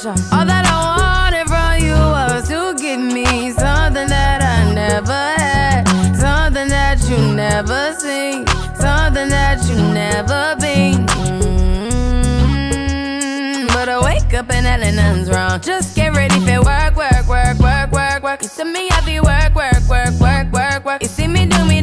foundation. All that I wanted from you was to give me something that I never had, something that you never seen, something that you never been. Mm, But I wake up and hell nothing's wrong. Just get ready for work, work, work, work, work, work. You see me happy work, work, work, work, work, work. You see me do me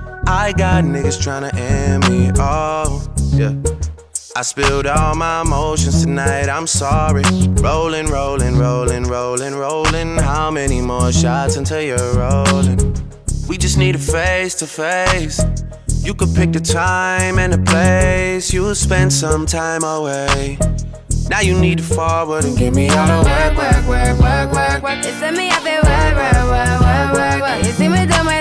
I got niggas tryna end me. off. yeah. I spilled all my emotions tonight, I'm sorry. Rolling, rolling, rolling, rolling, rolling. How many more shots until you're rolling? We just need a face to face. You could pick the time and the place. You'll spend some time away. Now you need to forward and give me all the work, work, work, work, work, work. It's me, I feel work, work, work, work, work, work. You see me do my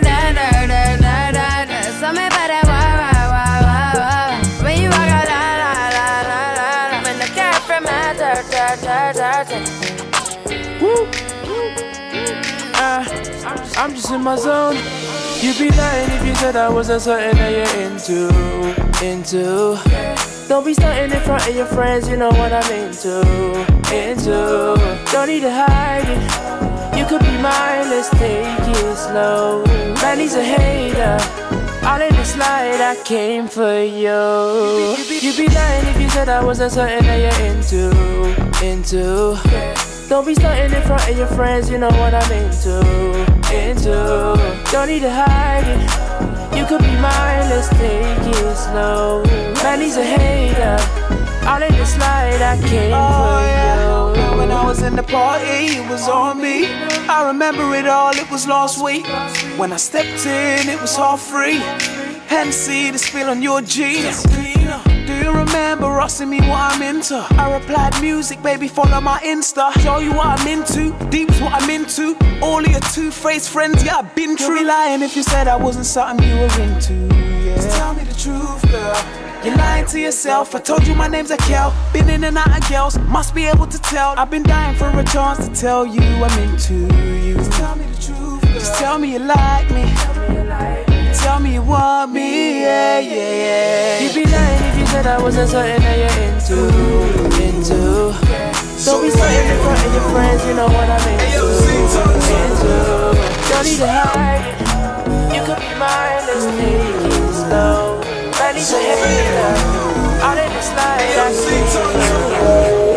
I'm just in my zone. You'd be lying if you said I wasn't something that you're into, into. Don't be stunting in front of your friends, you know what I'm into, into. Don't need to hide it. You could be mine, let's take it slow. Man, he's a hater. All in the slide, I came for you. You'd be lying if you said I wasn't something that you're into, into. Don't be stunting in front of your friends, you know what I'm into, into. Don't need to hide it. You could be mine, let's take it slow. Man, he's a hater. All in the slide, I came Oh, for yeah. you. When I was in the party, it was on me. I remember it all, it was last week. When I stepped in, it was all free. Hennessy, the spill on your jeans. You remember asking me what I'm into? I replied, music, baby, follow my Insta. Show you what I'm into, deep's what I'm into. All of your two-faced friends, yeah, I've been true. You'd be lying if you said I wasn't something you were into, yeah. Just tell me the truth, girl. You're lying to yourself. I told you my name's Akel. Been in and out of girls, must be able to tell. I've been dying for a chance to tell you I'm into you. Just tell me the truth, girl. Just tell me you like me. Tell me you want me, yeah, yeah, yeah. You'd be lying you said I wasn't something that you're into, into. Don't be stunting in front of your friends, you know what I'm into, into. Don't need to hide. You could be mine, let's take it slow. Man, he's a hater. All in the slide, I see.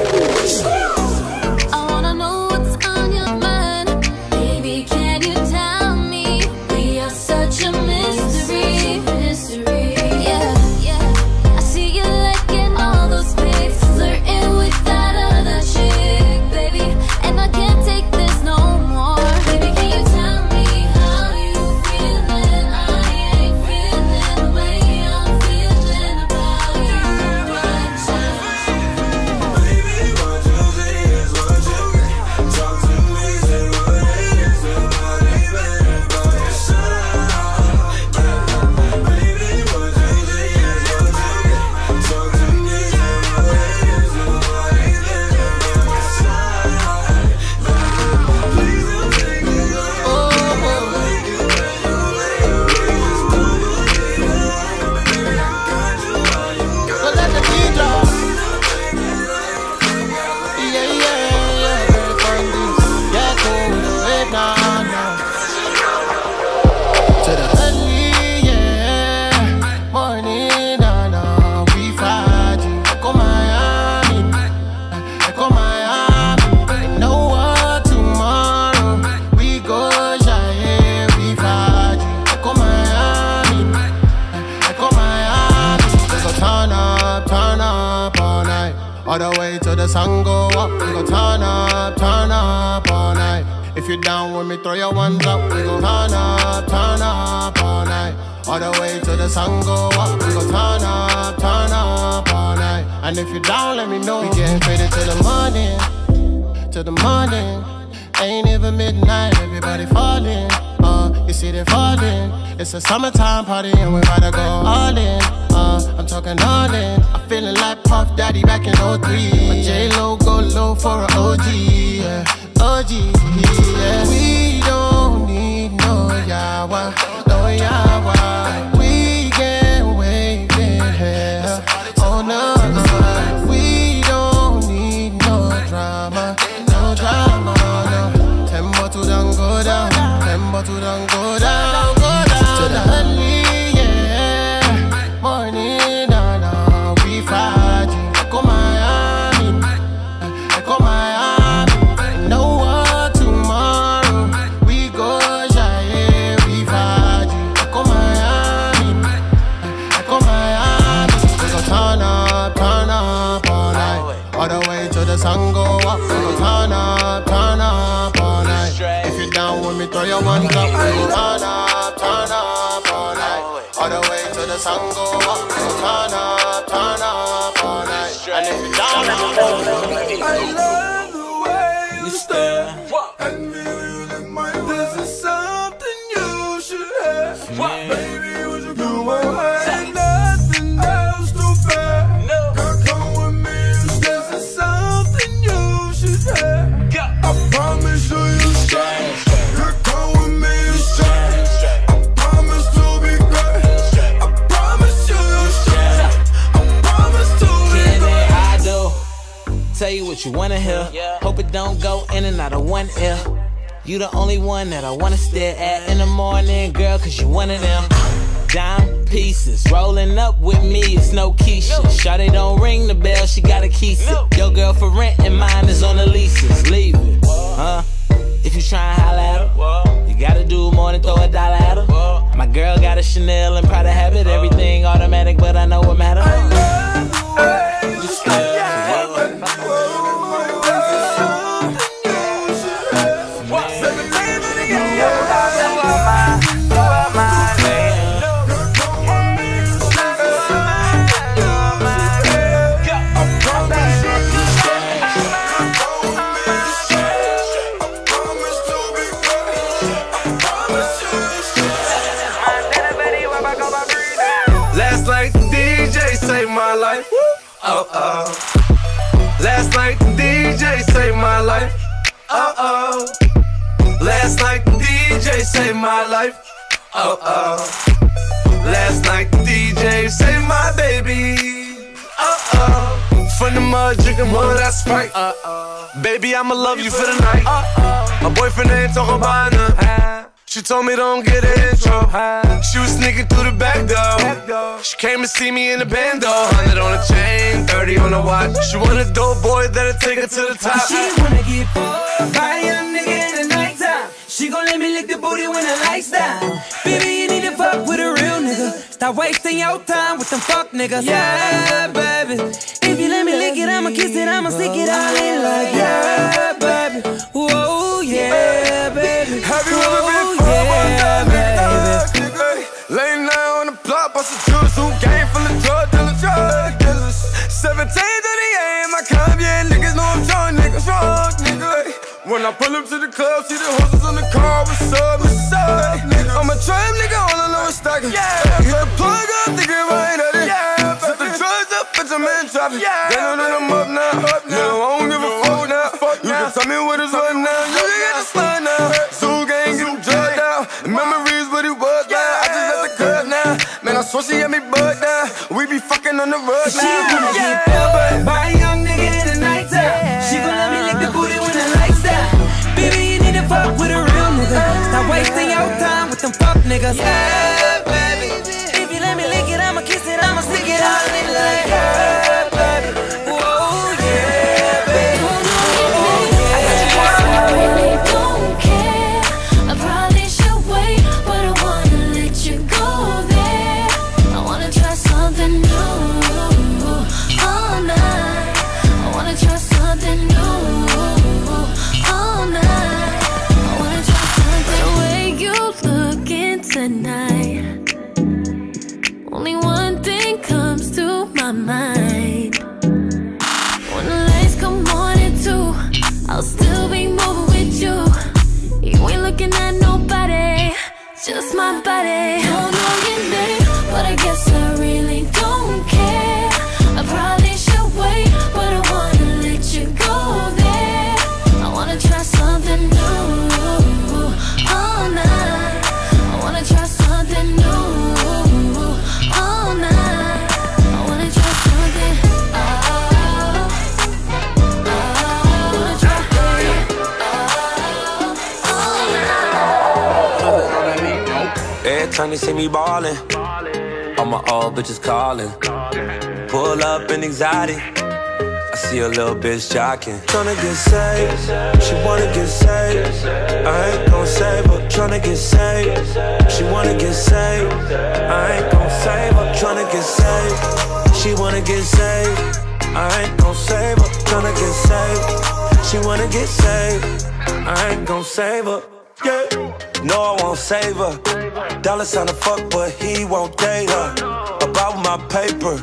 Down with me, throw your ones up. We go turn up, turn up all night. All the way till the sun go up. We go turn up, turn up all night. And if you down, let me know. We getting faded till the morning, till the morning. Ain't even midnight, everybody falling. Uh, you see they falling. It's a summertime party and we about to go all in. Uh, I'm talking all in. I'm feeling like Puff Daddy back in 03. My J Lo go low for an OG. Yeah. OG, yeah. We don't need no yawa, no yawa. We can wait in. Oh no, no. We don't need no drama, no drama, no. Tempo to down, go down. Tempo to down, go you wanna hear. Hope it don't go in and out of one ear. You the only one that I wanna stare at in the morning, girl, cause you one of them. Dime pieces, rolling up with me, it's no Keisha. Shawty don't ring the bell, she got a key. Your girl for rent and mine is on the leases. Leave it, huh? If you tryna holla at her, you gotta do more than throw a dollar at her. My girl got a Chanel and Prada habit, everything automatic, but I know what matter. Last Oh oh. Last night the DJ saved my life. Oh oh. Last night the DJ saved my baby. Oh oh. From the mud, drinking mud, that's Sprite. Uh oh. Baby, I'ma love you for the night. Uh oh. My boyfriend ain't talking about none. She told me don't get an intro. She was sneaking through the back door. She came to see me in the bando. 100 on the chain, 30 on the watch. She want a dope boy that'll take her to the top. She wanna get fucked by a young nigga in the nighttime. She gon' let me lick the booty when the lights down. Baby, you need to fuck with a real nigga. Stop wasting your time with them fuck niggas. Yeah, baby. If you let me lick it, I'ma kiss it, I'ma stick it all in like yeah, baby. When I pull up to the club, see the horses on the car, what's up, what's up? I'm a trap nigga, all I know is stacking. Yeah, hit the plug up, thinking right at it. Yeah, set the drugs up, bitch, I'm in traffic. Yeah, they know that I'm up now. Up now. No, I don't give a fuck now. Fuck you can tell me what is what now. You can get the slide now. Zoo gang, get them drugged out. Memories, what it was now. I just left the club now. Man, I swear she had me bugged now. We be fucking on the road She now. wanna get niggas. Yeah, When the lights come on at two, I'll still be moving with you. You ain't looking at nobody, just my body. They see me ballin', all my old bitches callin'. Pull up in anxiety. I see a little bitch jocking. Tryna get saved, she wanna get saved. I ain't gon' save her. Tryna get saved, she wanna get saved. I ain't gon' save her. Tryna get saved, she wanna get saved. I ain't gon' save her. Tryna get saved, she wanna get saved. I ain't gon' save her. No, I won't save her. Dollar sign to fuck, but he won't date her. About my paper.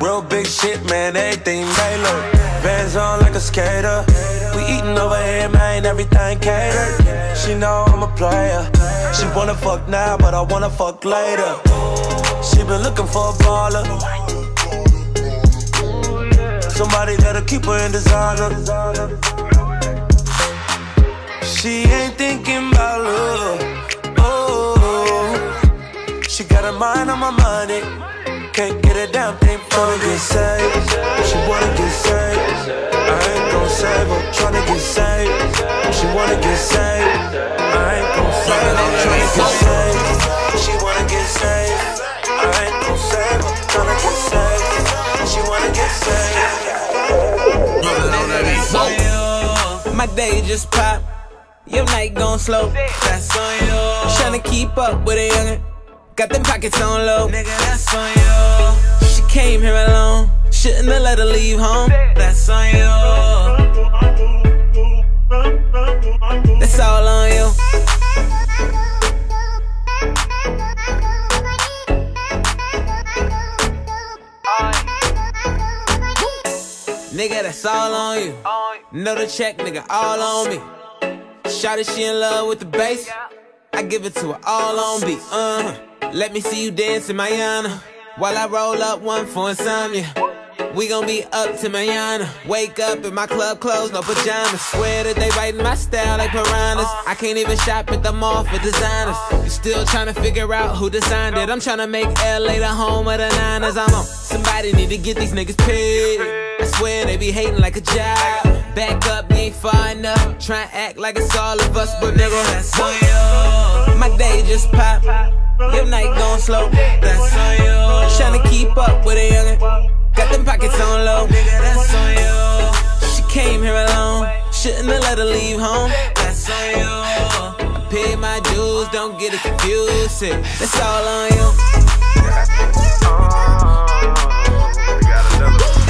Real big shit, man, everything tailored. Vans on like a skater. We eating over here, man, everything catered. She know I'm a player. She wanna fuck now, but I wanna fuck later. She been looking for a baller. Somebody that'll keep her in designer. She ain't thinking about love. Oh, she got her mind on my money. Can't get a damn thing from to get saved. She wanna get saved. I ain't gon' save her. Tryna get saved. She wanna get saved. I ain't gon' save her. Tryna get saved. She wanna get saved. I ain't gon' save her. Tryna get saved. She wanna get saved. My day just popped. Your night gon' slow. That's on you. Tryna keep up with a youngin'. Got them pockets on low. Nigga, that's on you. She came here alone. Shouldn't have let her leave home. That's on you. That's all on you. Nigga, that's all on you. Know the check, nigga, all on me. Shawty, she in love with the bass. I give it to her all on beat. Uh, let me see you dance in Mayana while I roll up one for insomnia. We gon' be up to Mayana. Wake up in my club clothes, no pajamas. Swear that they writing my style like piranhas. I can't even shop at the mall for designers. You still trying to figure out who designed it. I'm trying to make LA the home of the Niners. I'm on. Somebody need to get these niggas paid. I swear they be hating like a job. Back up, you ain't far enough. Try and act like it's all of us, but nigga, that's on you. My day just popped. Your night gon' slow. That's on you. Tryna keep up with a youngin'. Got them pockets on low. Nigga, that's on you. She came here alone. Shouldn't have let her leave home. That's on you. I paid my dues, don't get it confused. That's all on you. When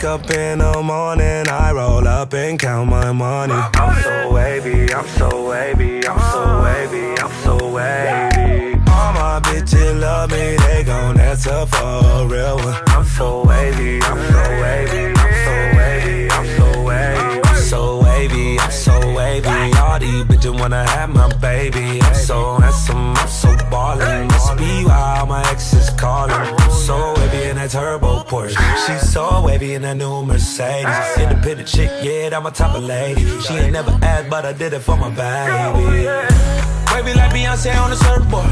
wake up in the morning, I roll up and count my money. I'm so wavy, I'm so wavy, I'm so wavy, I'm so wavy. All my bitches love me, they gon' answer for a real one. I'm so wavy, I'm so wavy, I'm so wavy, I'm so wavy. So wavy, I'm so wavy. All these bitches wanna have my baby. I'm so handsome, I'm so ballin'. Must be why all my exes callin'. So in that turbo Porsche. She's so wavy in that new Mercedes. Independent chick, yeah, that my type of lady. She ain't never asked, but I did it for my baby. Wavy like Beyonce on the surfboard.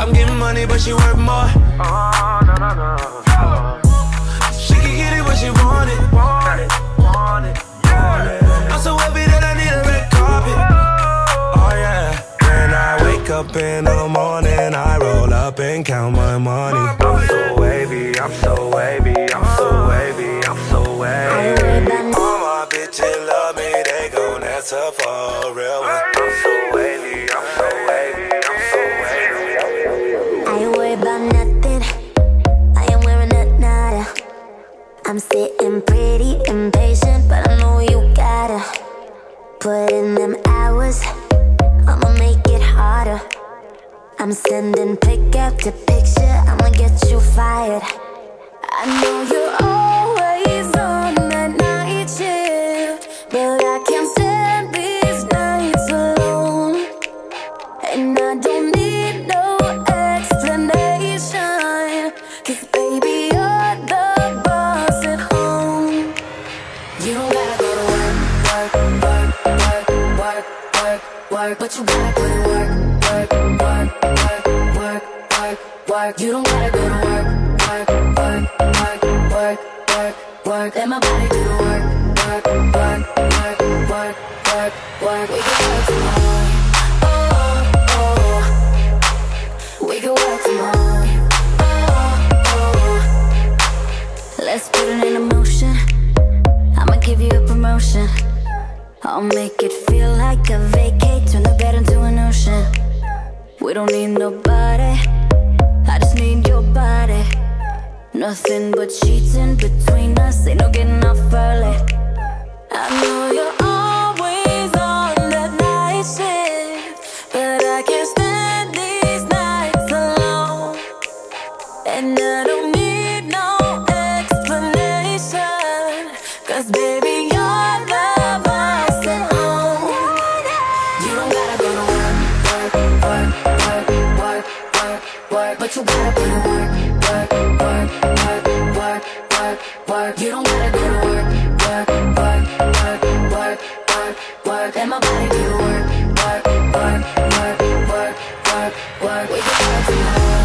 I'm getting money, but she worth more. She can get it, but she want it. I'm so happy that I need a wake up in the morning, I roll up and count my money. I'm so wavy, I'm so wavy, I'm so wavy, I'm so wavy. All my bitches love me, they gon' answer for a real one. I'm so wavy, I'm so wavy, I'm so wavy. I ain't worried nothing, I ain't wearing a. I'm sitting pretty impatient, but I know you gotta put in them hours and then pick the picture. I'ma get you fired. I know you're work. You don't gotta go to work, work, work, work, work, work, work. Let my body do the work, work, work, work, work, work, work. We can work tomorrow. Oh, oh. We can work tomorrow. Oh, oh. Let's put it in motion. I'ma give you a promotion. I'll make it feel like a vacate, turn the bed into an ocean. We don't need nobody, I just need your body. Nothing but sheets in between us, ain't no getting off early. I know you're always on that night shift, you gotta put in work, work, work, work, work, work, work. You don't gotta go to work, work, work, work, work, work, work. Let my body do work, work, work, work, work, work, work. We can work tomorrow.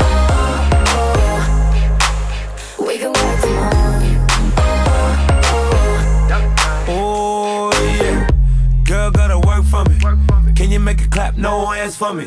Oh, oh. We can work tomorrow. Oh yeah, girl gotta work for me. Can you make it clap? No hands for me.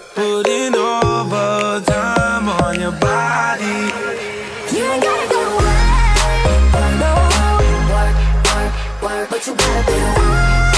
Put in overtime on your body. You ain't gotta go to work. Work, work, but you gotta put in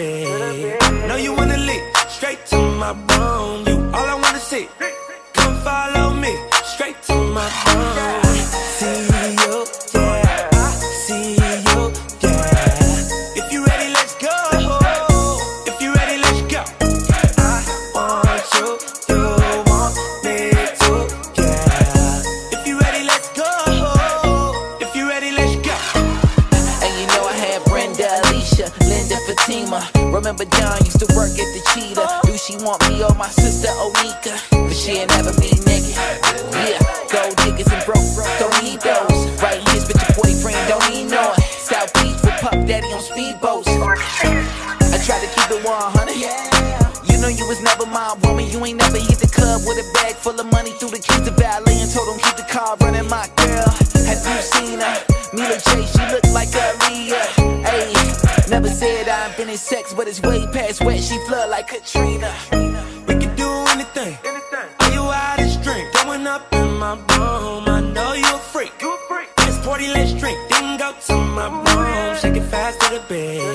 bed. Know you wanna leave. Straight to my room. You all I wanna see. Come follow me. Straight to my room. See Remember John used to work at the Cheetah. Do she want me or my sister Onika? But she'll never be naked. Yeah, gold diggers and broke, don't need those. Right here's with your boyfriend, don't need no one. South Beach with Puff Daddy on speedboats. I tried to keep it 100. You know you was never my woman. You ain't never hit the club with a bag full of money. Threw the keys to valet and told him keep the car running. My girl, have you seen her? Mila J, she look like. Ayy, never said I invented sex, but it's way past wet. She flood like Katrina. We can do anything. Are you out of strength? Going up in my room. I know you a freak. Let's party, let's drink. Then go to my room. Shake it fast to the bed.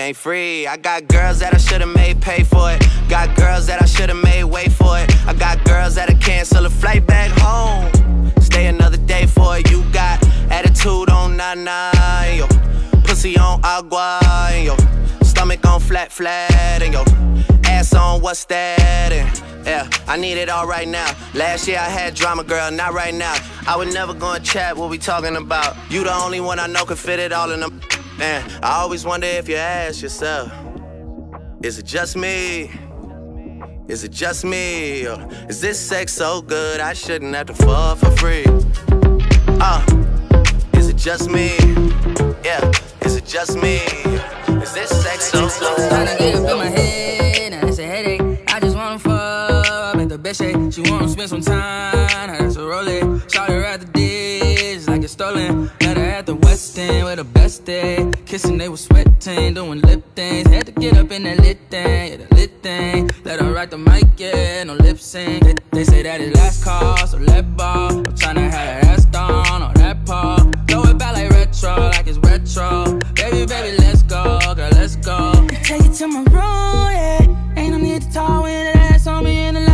Ain't free. I got girls that I should've made pay for it. Got girls that I should've made wait for it. I got girls that'll cancel a flight back home. Stay another day for it. You got attitude on nana, yo. Pussy on agua, yo. Stomach on flat, flat, and yo. Ass on what's that? And yeah, I need it all right now. Last year I had drama, girl, not right now. I would never go and chat what we talking about. You the only one I know can fit it all in them. Man, I always wonder if you ask yourself, is it just me? Is it just me? Or is this sex so good I shouldn't have to fall for free? Uh, is it just me? Yeah, is it just me? Is this sex so good? Tryna get up in my head, now it's a headache. I just wanna fuck at the best shape. She wanna spend some time, now that's a roll Shot her at the dish like it's stolen. At the West End with the best day. Kissing, they was sweating, doing lip things. Had to get up in that lit thing, yeah, the lit thing. Let her write the mic, yeah, no lip sync. They, they say that it last call, so let ball. I'm tryna have that ass down on that paw. Throw it back like retro, like it's retro. Baby, baby, let's go, girl, let's go. Take it to my room, yeah. Ain't no need to talk when the ass on me and the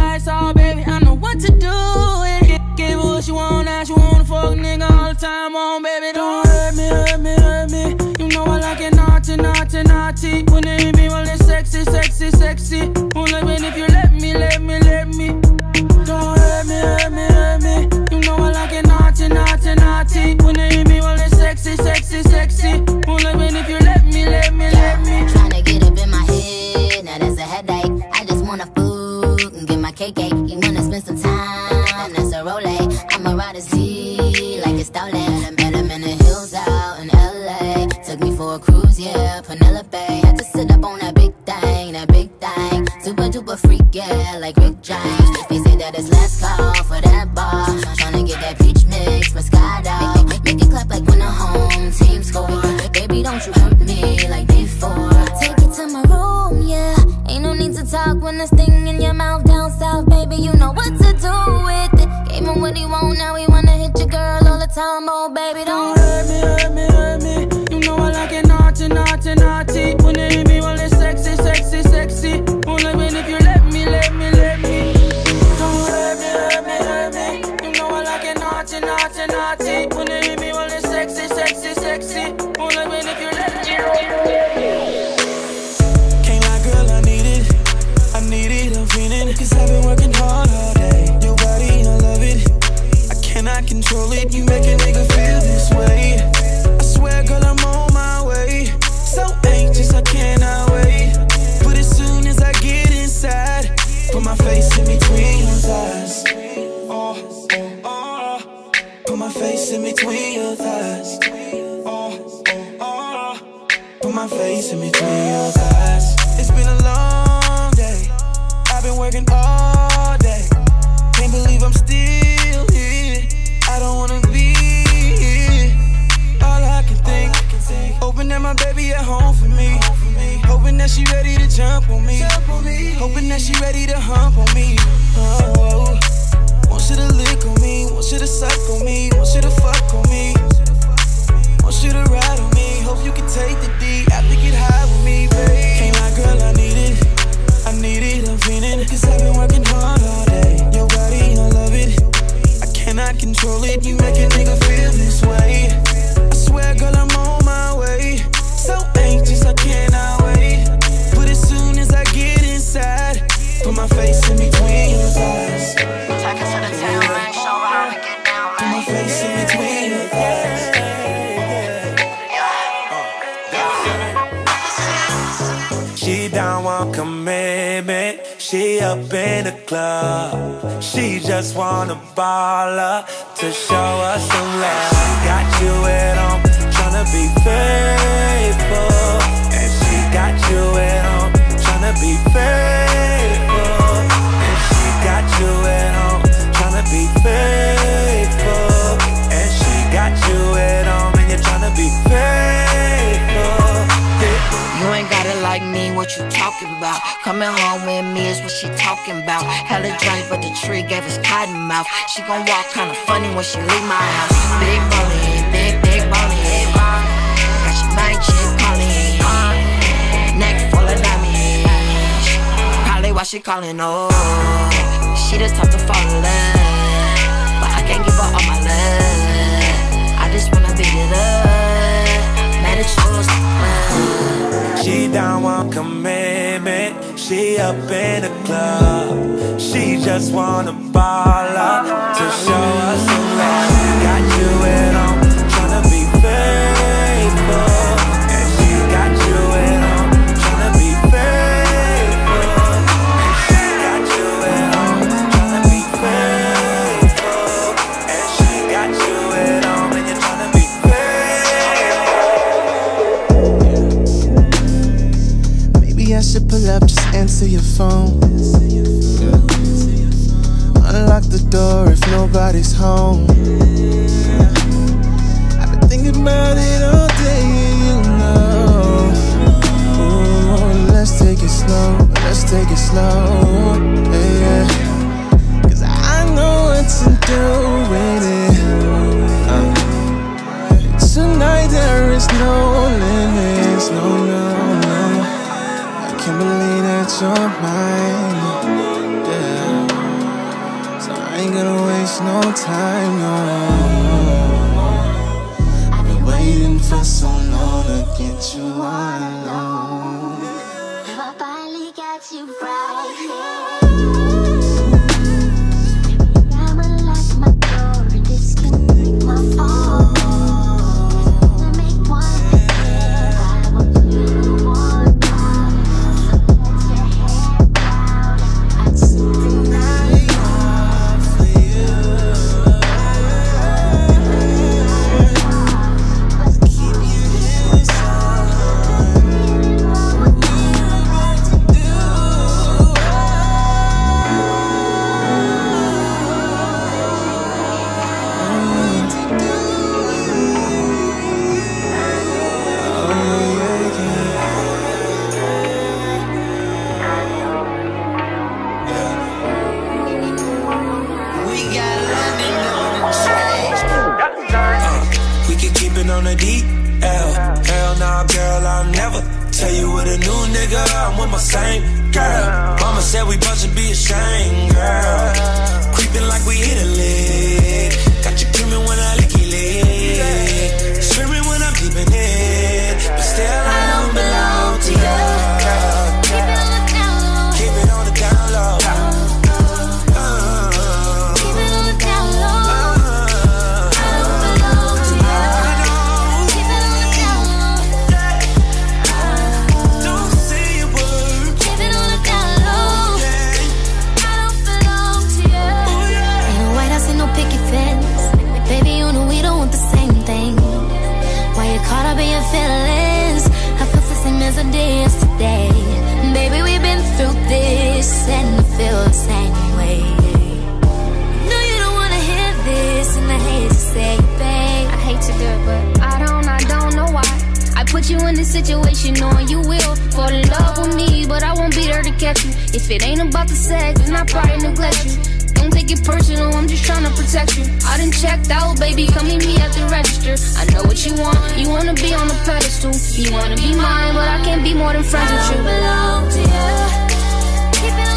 naughty, naughty, naughty. When they hit me, well, it's sexy, sexy, sexy. Only when if you let me, let me, let me. Don't hurt me, hurt me, hurt me. You know I like it naughty, naughty, naughty. When they hit me, well, it's sexy, sexy, sexy. Only when if you let me, let me, let me. Tryna get up in my head, now that's a headache. I just wanna food and get my cake cake. You wanna spend some time, that's a role. I'ma ride a Z like it's stolen. For a cruise, yeah, Penelope. Had to sit up on that big thing, that big thing. Super duper freak, yeah, like Rick James. They say that it's last call for that bar. Tryna get that peach mix, Moscato. Make, make it clap like when the home team score. Baby, don't you hurt me like before. Take it to my room, yeah. Ain't no need to talk when there's thing in your mouth down south, baby. You know what to do with it. Gave him what he want, now he wanna hit your girl all the time, oh baby, don't hurt me, hurt me, hurt me. Naughty, Face in between She gon' walk kinda funny when she leave my house. Big money, big, big money. Got your mind chick calling. Neck full of diamonds. Probably why she calling, oh. She just type to fall in love. But I can't give her all my love. I just wanna beat it up. Mad at you. She down one commitment. She up in the club. She just wanna to show us. everybody's home. I've been thinking about it all day, you know. Ooh, let's take it slow, let's take it slow. sleeping on the DL. Hell nah, girl, I'll never tell you with a new nigga. I'm with my same girl. Mama said we both should be ashamed, girl. Creeping like we Italy. same way. No, you don't wanna hear this, and I hate to say it, babe. I hate to do it, but I don't, I don't know why. I put you in this situation knowing you will fall in love with me, but I won't be there to catch you. If it ain't about the sex, then I probably neglect you. Don't take it personal, I'm just trying to protect you. I done checked out, baby, come meet me at the register. I know what you want, you wanna be on a pedestal. You wanna be mine, but I can't be more than friends with you. I belong to you.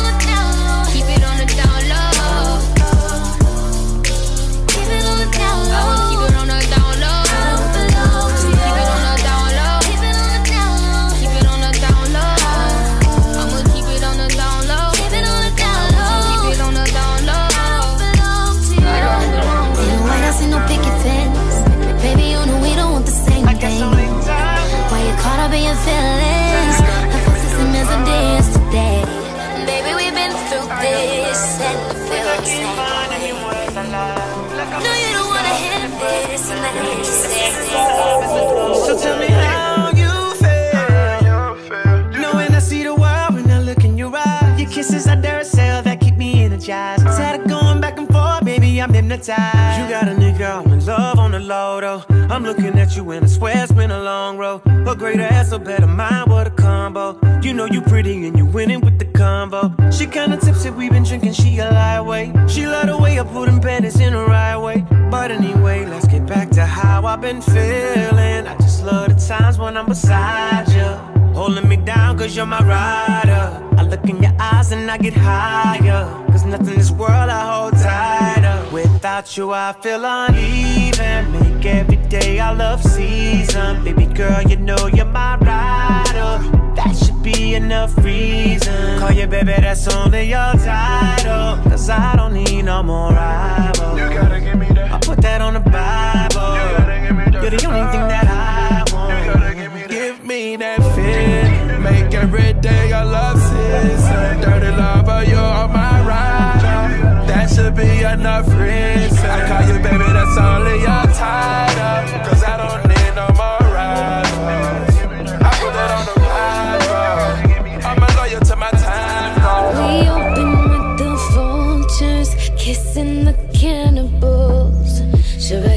i dare Duracell that keep me energized. Instead of going back and forth, baby, I'm hypnotized. You got a nigga I'm in love on the low, though. I'm looking at you and I swear it's been a long road. A greater ass, a better mind, what a combo. You know you pretty and you winning with the combo. She kinda tipsy, we been drinking, she a lightweight. She love the way I put in panties in the right way. But anyway, let's get back to how I've been feeling. I just love the times when I'm beside you. Holding me down cause you're my rider Look in your eyes and I get higher. Cause nothing in this world I hold tighter. Without you, I feel uneven. Make every day I love season. Baby girl, you know you're my rider. That should be enough reason. Call you baby, that's only your title. Cause I don't need no more rivals. You gotta give me that. I put that on the Bible. You gotta give me that. You're the only thing that I want. You gotta give me that. Give me that feeling. Make every day a love season. Dirty lover, you're my rider. That should be enough reason. I call you baby, that's only your title. Cause I don't need no more rivals. I put that on the Bible. I'm a loyal to my time. We open with the vultures, kissing the cannibals. Should I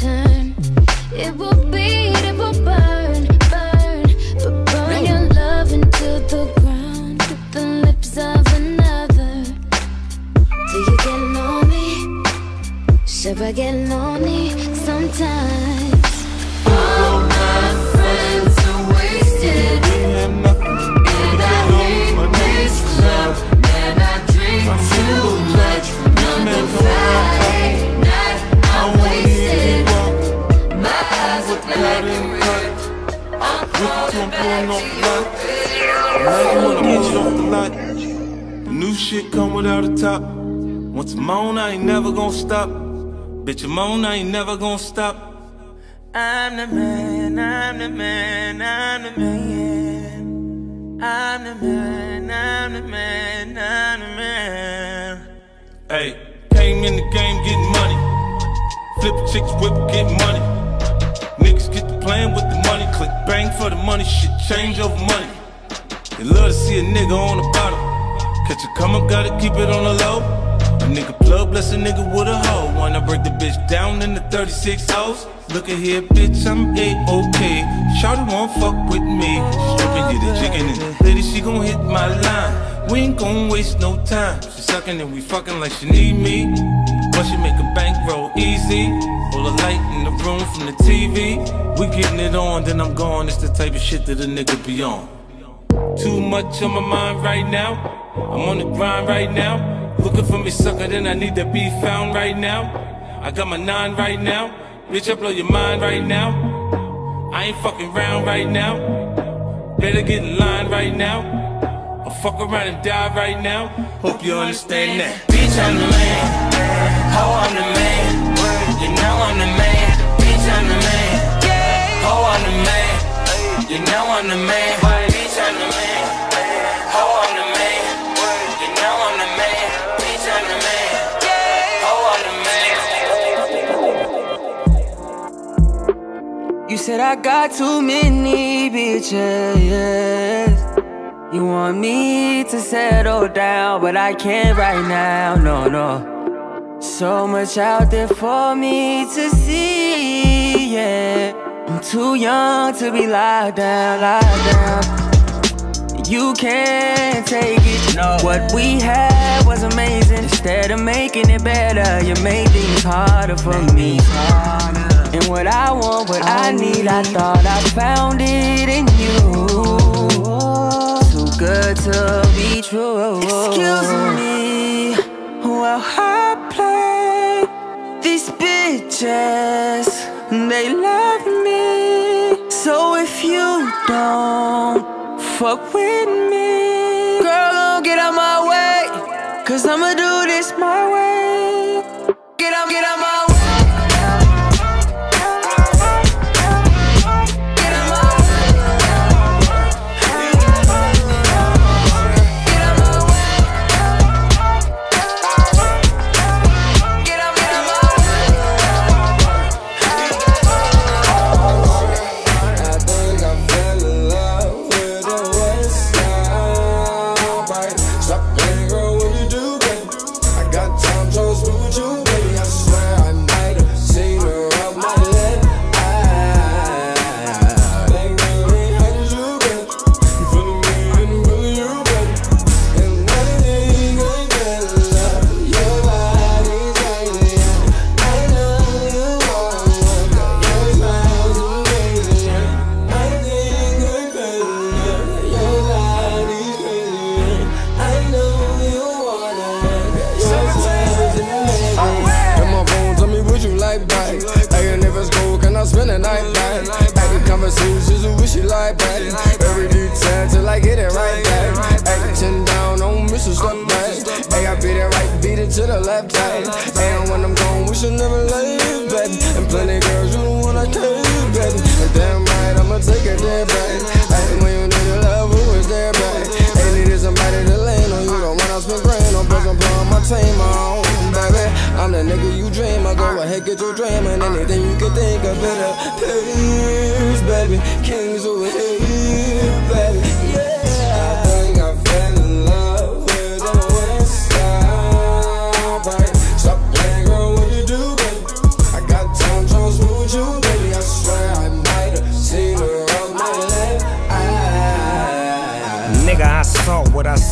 turn. It will beat, it will burn, burn, but burn your love into the ground with the lips of another. Do you get lonely? Should I get lonely sometimes? Without a top. Once I'm on, I ain't never gonna stop. Bitch, I'm on, I ain't never gonna stop. I'm the man, I'm the man, I'm the man. I'm the man, I'm the man, I'm the man. Hey, came in the game getting money. Flip chicks, whip, get money. Niggas get to playing with the money. Click bang for the money. Shit change over money. They love to see a nigga on the bottom. Catch a come up, gotta keep it on the low. A nigga plug, bless a nigga with a hoe. Wanna break the bitch down in the 36 hoes. Look at here, bitch, I'm A-OK. Shawty won't fuck with me. Stripping, get the chicken and lady, she gon' hit my line. We ain't gon' waste no time. She sucking and we fucking like she need me. But she make a bankroll easy. Pull the light in the room from the TV. We getting it on, then I'm gone. It's the type of shit that a nigga be on. Too much on my mind right now. I'm on the grind right now. Looking for me, sucker, then I need to be found right now. I got my nine right now. Bitch, I blow your mind right now. I ain't fucking round right now. Better get in line right now. Or fuck around and die right now. Hope you understand that. Bitch, I'm the man. Ho, I'm the man. You know I'm the man. Bitch, I'm the man. Ho, I'm the man. You know I'm the man. You said I got too many bitches. You want me to settle down, but I can't right now. No, no. So much out there for me to see, yeah. I'm too young to be locked down, locked down. You can't take it. No. What we had was amazing. Instead of making it better, you made things harder for me. And what I want, what I need, I thought I found it in you. Too good to be true. Excuse me while I play these bitches. They love me. So if you don't fuck with me, girl, don't get out my way. Cause I'ma do this my way. Get out, get out my ahead, get your dream and anything you can think of. Better please, baby. Kings over here,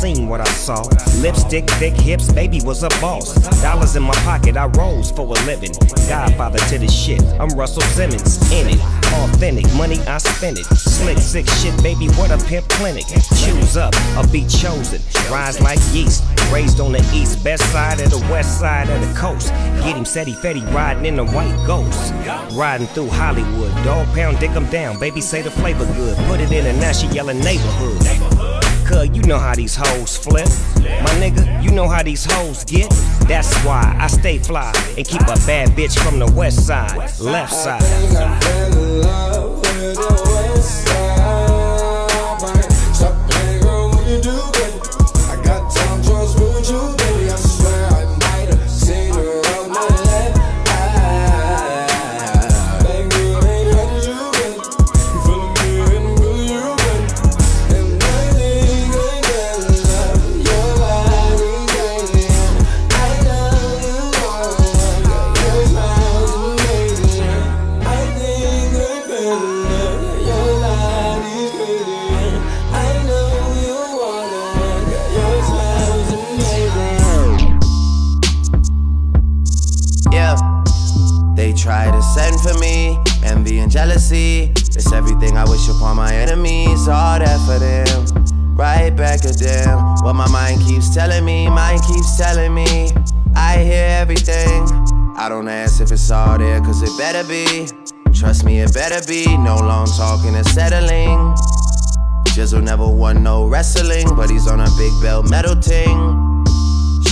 seen, what I saw. Lipstick, thick hips, baby was a boss. Dollars in my pocket, I rose for a living. Godfather to the shit, I'm Russell Simmons in it. Authentic, money I spend it. Slick, sick shit, baby, what a pimp clinic. Choose up, or be chosen. Rise like yeast, raised on the east, best side of the west side of the coast. Get him he fetty riding in the white ghost. Riding through Hollywood, dog pound, dick 'em down. Baby say the flavor good, put it in a now she yelling neighborhood. Cuz you know how these hoes flip. My nigga, you know how these hoes get. That's why I stay fly and keep a bad bitch from the west side, left side. Upon my enemies, all that for them. Right back at them. What my mind keeps telling me, mind keeps telling me. I hear everything. I don't ask if it's all there, cause it better be. Trust me, it better be. No long talking and settling. Jizzle never won no wrestling, but he's on a big belt metal ting.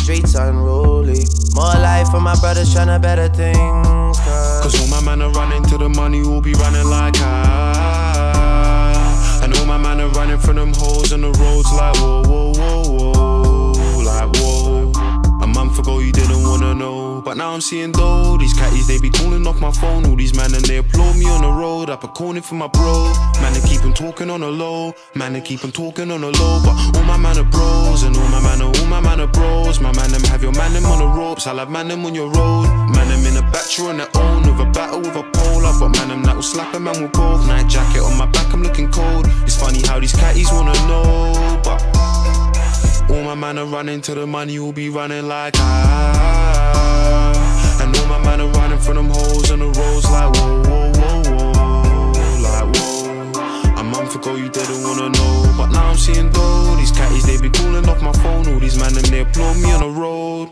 Streets unruly. More life for my brothers trying to better things. Cause all my man are running to the money, we'll be running like I. running from them holes on the roads like whoa, whoa, whoa, whoa. Ago you didn't wanna know, but now I'm seeing though. These catties, they be calling off my phone. All these man and they applaud me on the road. Up a corner for my bro. Man, they keep on talking on the low. Man, they keep on talking on the low. But all my man are bros, and all my man are, all my man are bros. My man, them have your man, them on the ropes. I'll have man, them on your road. Man, them in a battery on their own. With a battle with a pole. I've got man, them that will slap a man with both. Night jacket on my back, I'm looking cold. It's funny how these catties wanna know. But all my man are running to the money, will be running like I. And all my man are running from them holes on the roads like whoa, whoa, whoa, whoa. Like whoa. A month ago you didn't wanna know, but now I'm seeing though. These catties, they be calling off my phone. All these man and they applaud me on the road.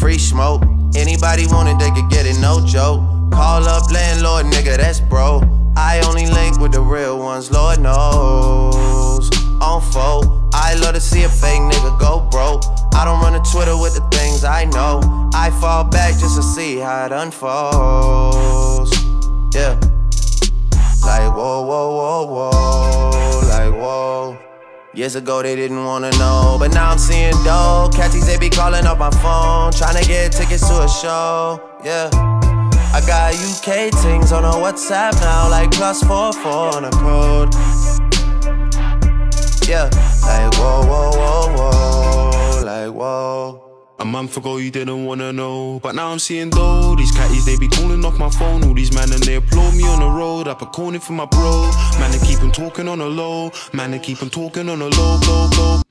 Free smoke. Anybody want it, they could get it, no joke. Call up landlord, nigga, that's bro. I only link with the real ones, Lord knows. On foe, I love to see a fake nigga go broke. I don't run to Twitter with the things I know. I fall back just to see how it unfolds. Yeah. Like whoa, whoa, whoa, whoa. Like whoa. Years ago they didn't wanna know, but now I'm seeing dope. Catchies they be calling up my phone, trying to get tickets to a show. Yeah. I got UK things on a WhatsApp now, like plus four four on a code. Yeah, like whoa, whoa, whoa, whoa, like whoa. A month ago you didn't wanna know, but now I'm seeing though. These catties they be calling off my phone. All these man and they applaud me on the road. Up a corner for my bro. Man, they keep on talking on the low. Man, they keep on talking on the low, low, low.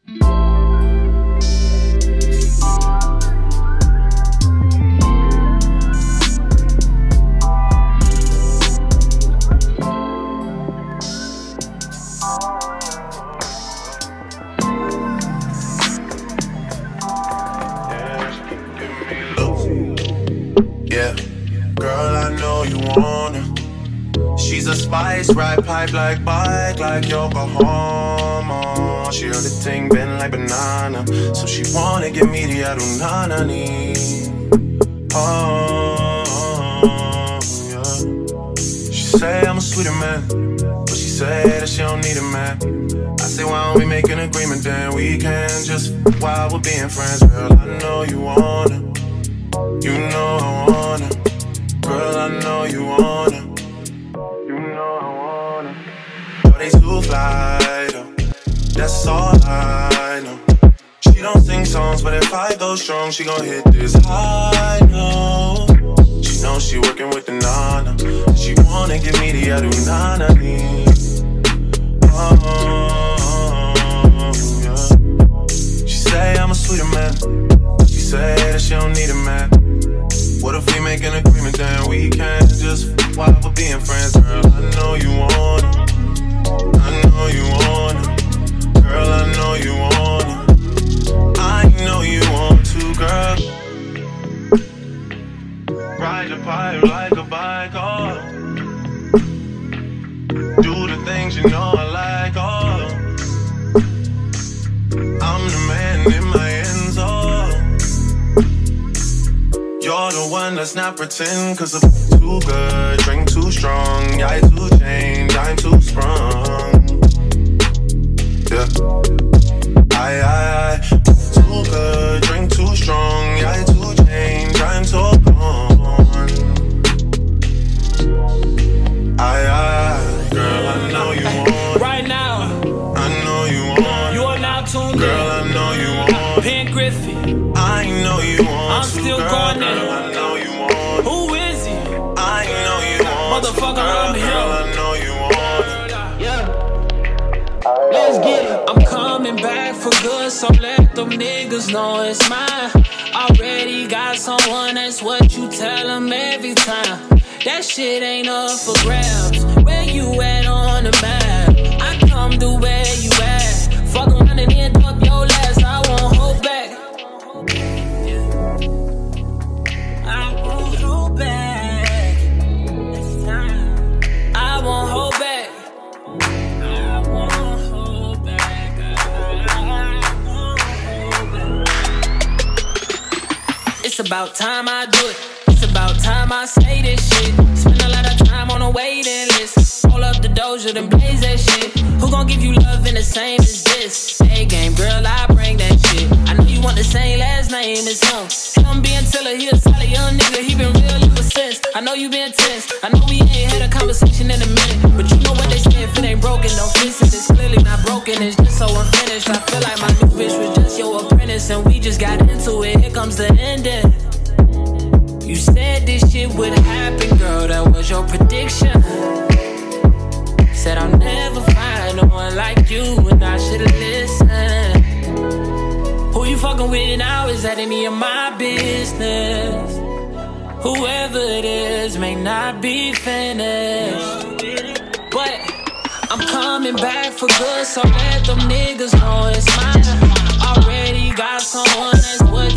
Ride pipe like bike, like Yokohama. She heard the thing bend like banana, so she wanna give me the Arunana ni. Oh, yeah. She say I'm a sweeter man, but she say that she don't need a man. I say why don't we make an agreement then we can just while we're being friends, girl. I know you wanna, you know I wanna, That's all I know. She don't sing songs, but if I go strong, she gon' hit this high note. She knows she working with the nana. She wanna give me the adunana. Oh, yeah. She say I'm a sweeter man. She say that she don't need a man. What if we make an agreement, then we can just while we're being friends, girl? I know you wanna. I know you wanna, girl. I know you wanna. I know you want to, girl. Ride the pipe like a bike, oh. Do the things you know I like, oh. I'm the man in my one that's not pretend, cause I'm too good, drink too strong, yeah, I too change, I'm too sprung. Yeah. I, I, I, too good, drink too strong, yeah, I too change, I'm so gone. I, I, girl, I know you want. Right now, I know you want. you are now tuned Girl, I know you uh, want. Pen Griffey. I know you want. I'm still girl, going in. Back for good, so let them niggas know it's mine. Already got someone, that's what you tell them every time. That shit ain't up for grabs. Where you at on the map? I come to where about time I do it. It's about time I say this shit. Spend a lot of time on a waiting list. Roll up the doja, then blaze that shit. Who gon' give you love in the same as this? A game, girl, I bring that shit. I know you want the same last name as him. Him being Tiller, he a solid young nigga. He been real ever since. I know you been tense. I know we ain't had a conversation in a minute. But you know what they say, if it ain't broken, don't fix it. It's clearly not broken, it's just so unfinished. I feel like my new bitch was just your apprentice. And we just got into it. Here comes the ending. You said this shit would happen, girl. That was your prediction. Said I'll never find no one like you, and I should've listened. Who you fucking with now? Is that any of my business? Whoever it is may not be finished. But I'm coming back for good, so let them niggas know it's mine. Already got someone, that's what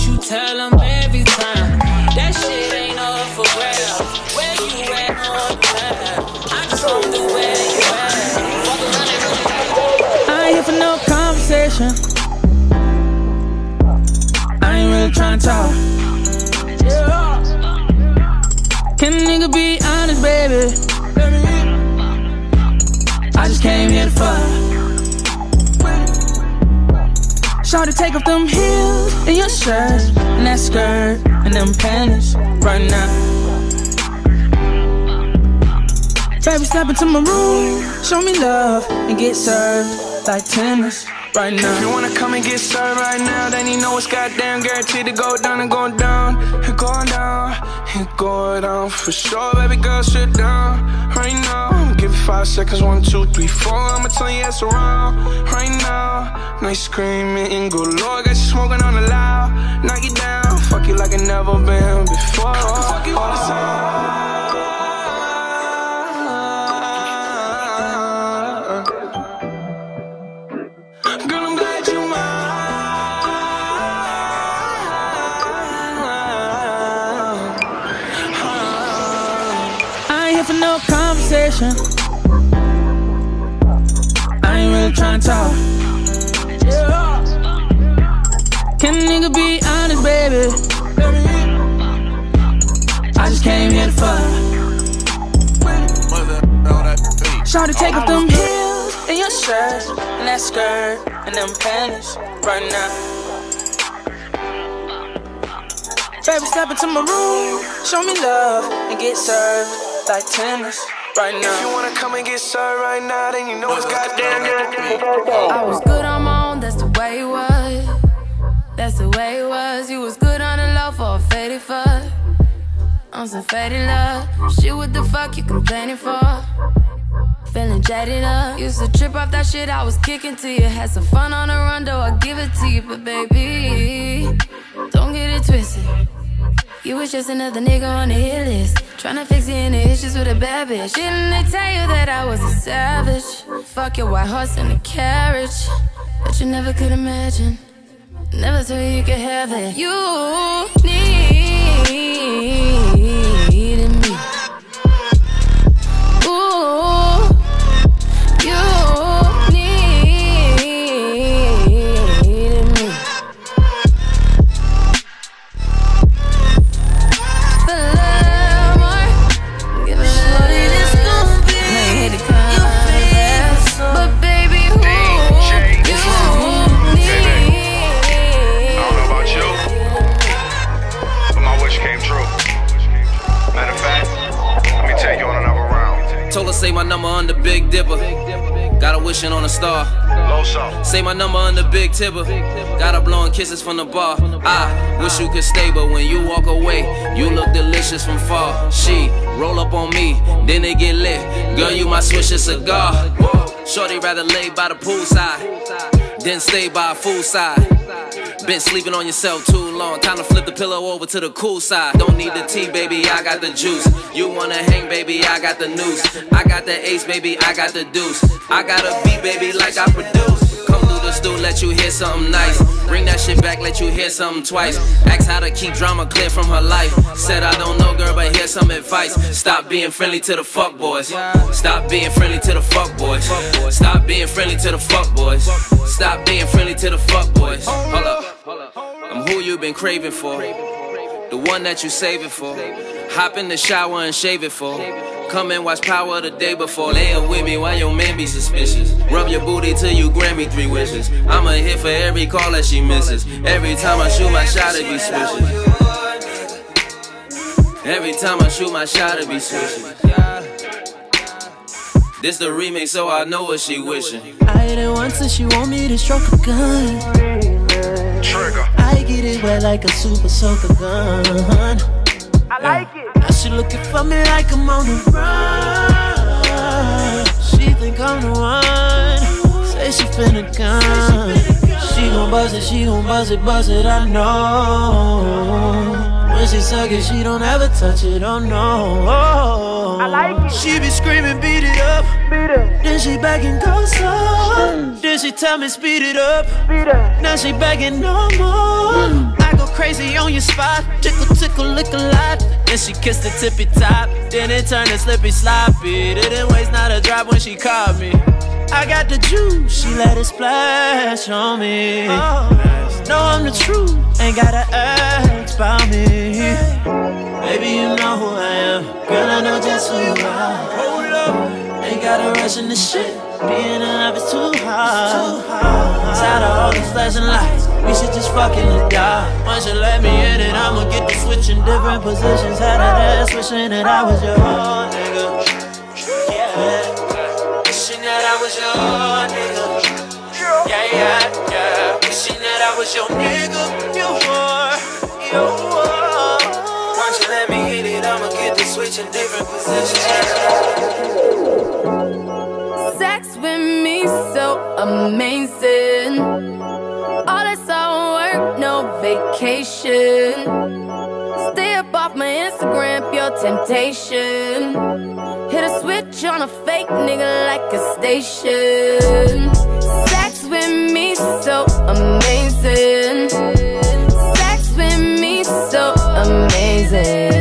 conversation. I ain't really tryna talk. Can a nigga be honest, baby? I just came here to fuck. To take off them heels and your shirt and that skirt and them panties right now. Baby, step into my room, show me love and get served like tennis right now. If you wanna come and get served right now, then you know it's goddamn guaranteed to go down and go down. It going down, it going down for sure. Baby girl, sit down right now. Give it five seconds, one, two, three, four. I'ma turn your ass around right now. Nice screaming and go low. Got you smoking on the loud. Knock you down, fuck you like I never been before. Fuck you all the time. Conversation. I ain't really trying to talk. Can a nigga be honest, baby? I just came here to fuck. Shawty, take off them heels and your shirt and that skirt and them panties right now. Baby, step into my room, show me love and get served like tennis right now. If you wanna come and get served right now, then you know it's goddamn I was good on my own, that's the way it was. That's the way it was. You was good on the low for a faded fuck. On some faded love. Shit, what the fuck you complaining for? Feeling jaded up. Used to trip off that shit I was kicking to you. Had some fun on the run, though I give it to you. But baby, don't get it twisted. You was just another nigga on the hit list. Tryna fix any issues with a bad bitch. Didn't they tell you that I was a savage? Fuck your white horse and a carriage. But you never could imagine. Never thought you could have it. You needed say my number on the Big Dipper. Got her wishing on a star. Say my number on the Big Tipper. Got her blowing kisses from the bar. I wish you could stay, but when you walk away, you look delicious from far. She roll up on me, then they get lit. Girl, you my swisher cigar. Shorty rather lay by the poolside, than stay by a fool side. Been sleeping on yourself too long. Time to flip the pillow over to the cool side. Don't need the tea, baby. I got the juice. You wanna hang, baby? I got the noose. I got the ace, baby. I got the deuce. I got a beat, baby, like I produce. Come through the let you hear something nice. Bring that shit back, let you hear something twice. Ask how to keep drama clear from her life. Said I don't know, girl, but here's some advice. Stop being friendly to the fuck boys. Stop being friendly to the fuck boys. Stop being friendly to the fuck boys. Stop being friendly to the fuck boys. Hold up. I'm who you been craving for. The one that you saving for. Hop in the shower and shave it for. Come and watch Power the day before. Lay up with me while your man be suspicious. Rub your booty till you grant me three wishes. I'm a hit for every call that she misses. Every time I shoot my shot, it be swishing. Every time I shoot my shot, it be swishing. This the remix, so I know what she wishing. I hit it once and she want me to stroke a gun. Trigger. I get it wet like a super soaker gun. I like it. She looking for me like I'm on the run. She think I'm the one. Say she finna gun. She gon' buzz it, she gon' buzz it, buzz it, I know. When she suck it, she don't ever touch it, oh no. I like it. She be screaming, beat it up. Then she begging, go slow. Then she tell me, speed it up. Now she begging, no more. Crazy on your spot. Tickle, tickle, lick a lot. Then she kissed the tippy top. Then it turned to slippy, sloppy. Didn't waste not a drop when she caught me. I got the juice, she let it splash on me. Know I'm the truth, ain't gotta ask about me. Baby, you know who I am. Girl, I know just who you are. Ain't gotta rush in the shit. Being in love is too hard. Tired of all these flashing lights. We should just fuck in the dark. Once you let me in it, I'ma get to switching different positions. Had it ass wishing that I was your nigga. Yeah. Wishing that I was your nigga. Yeah, yeah, yeah. Wishing that I was your nigga. You are, you are. Once you let me hit it, I'ma get to switching different positions. Sex with me so amazing. All that's all work, no vacation. Stay up off my Instagram, pure temptation. Hit a switch on a fake nigga like a station. Sex with me so amazing. Sex with me so amazing.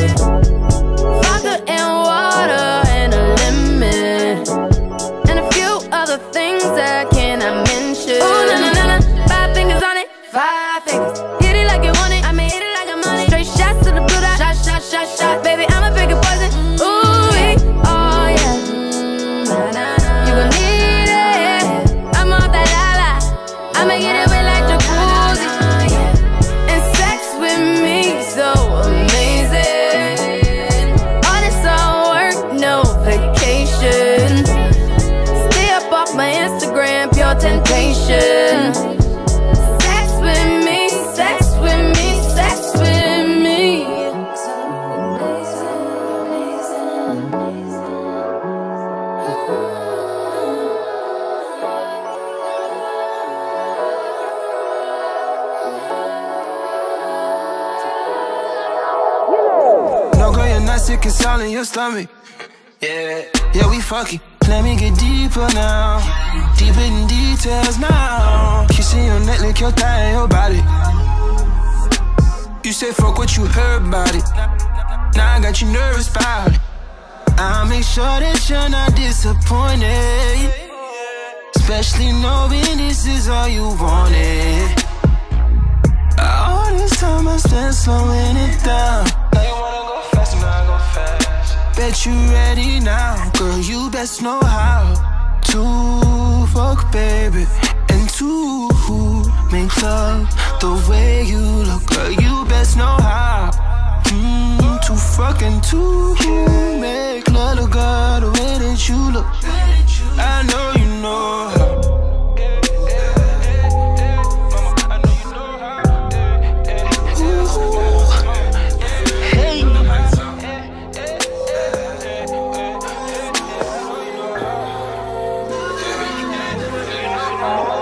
down in your stomach. Yeah, yeah, we fucking. Let me get deeper now. Deeper in details now. Kissing your neck, lick your thigh and your body. You say fuck what you heard about it. Now I got you nervous about it. I'll make sure that you're not disappointed. Especially knowing this is all you wanted. All this time I spent slowing it down. Bet you ready now, girl, you best know how. To fuck, baby, and to make love The way you look, girl, you best know how. Mm, To fuck and to make love, girl, the way that you look. I know you know how. 아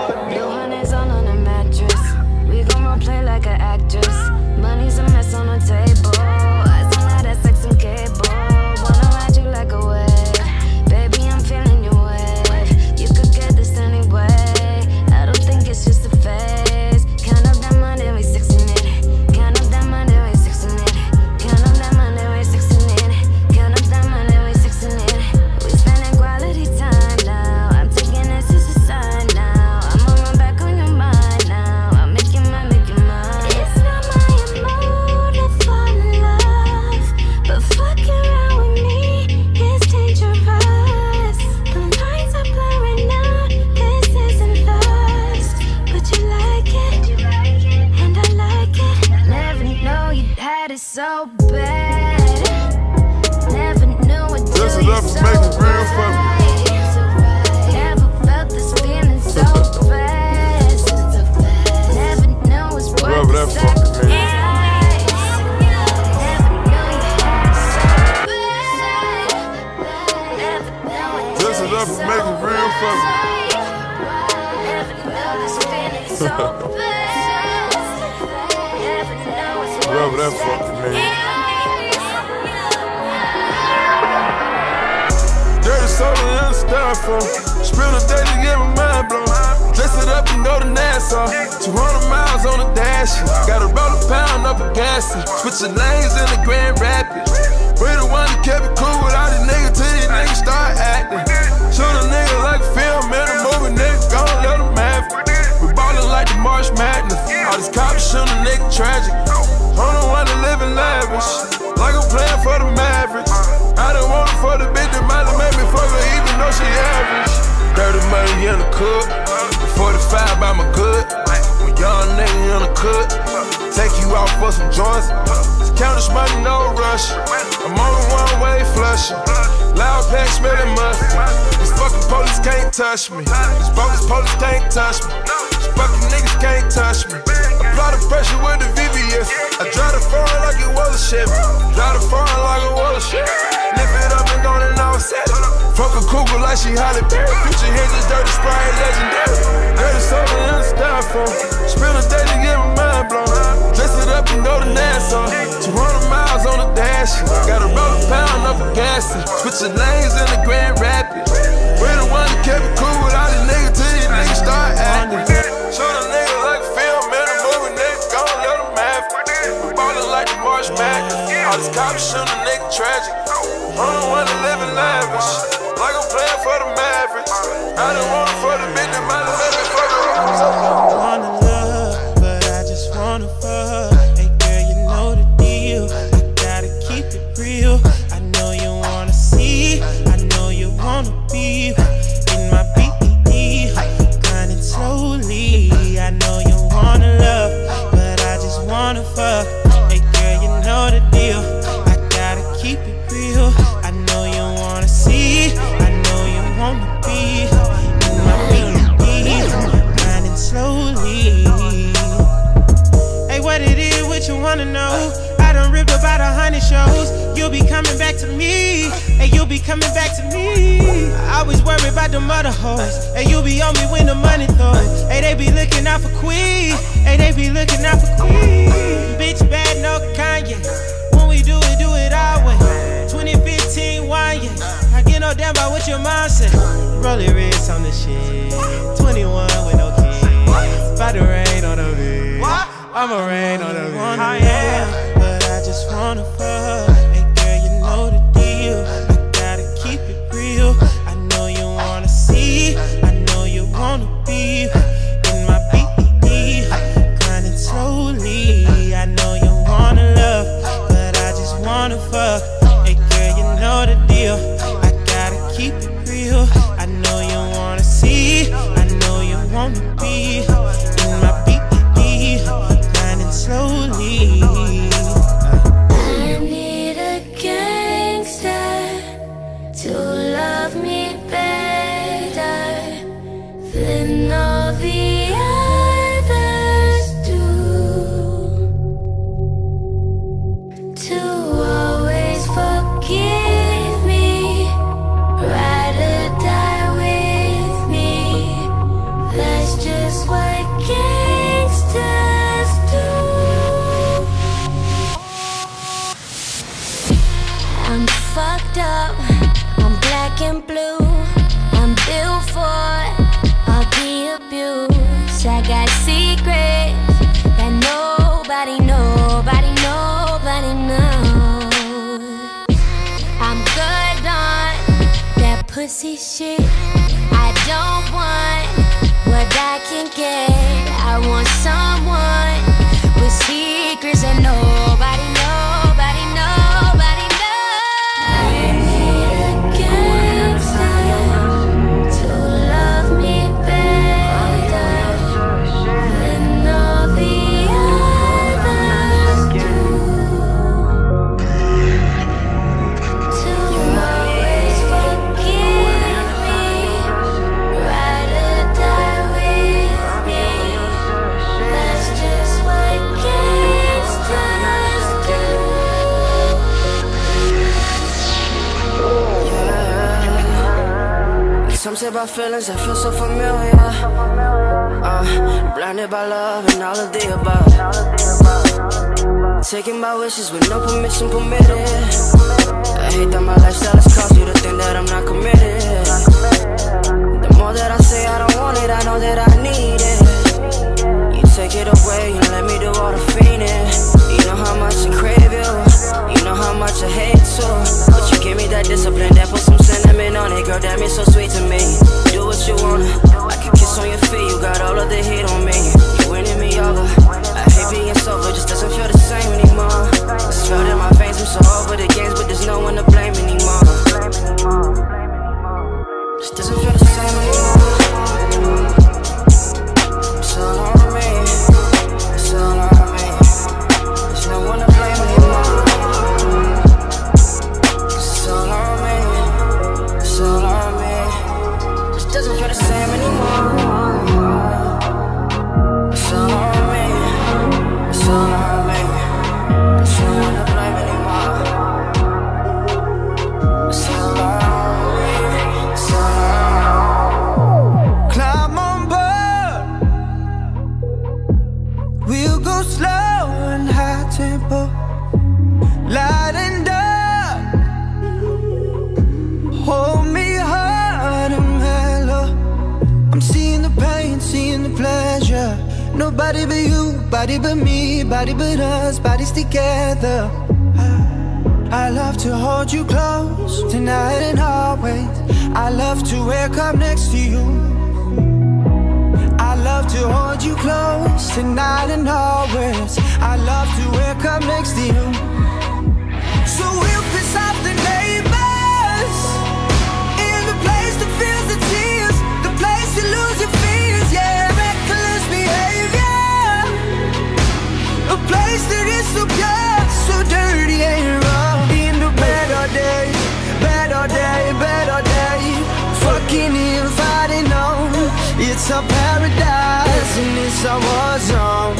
a paradise and it's a war zone.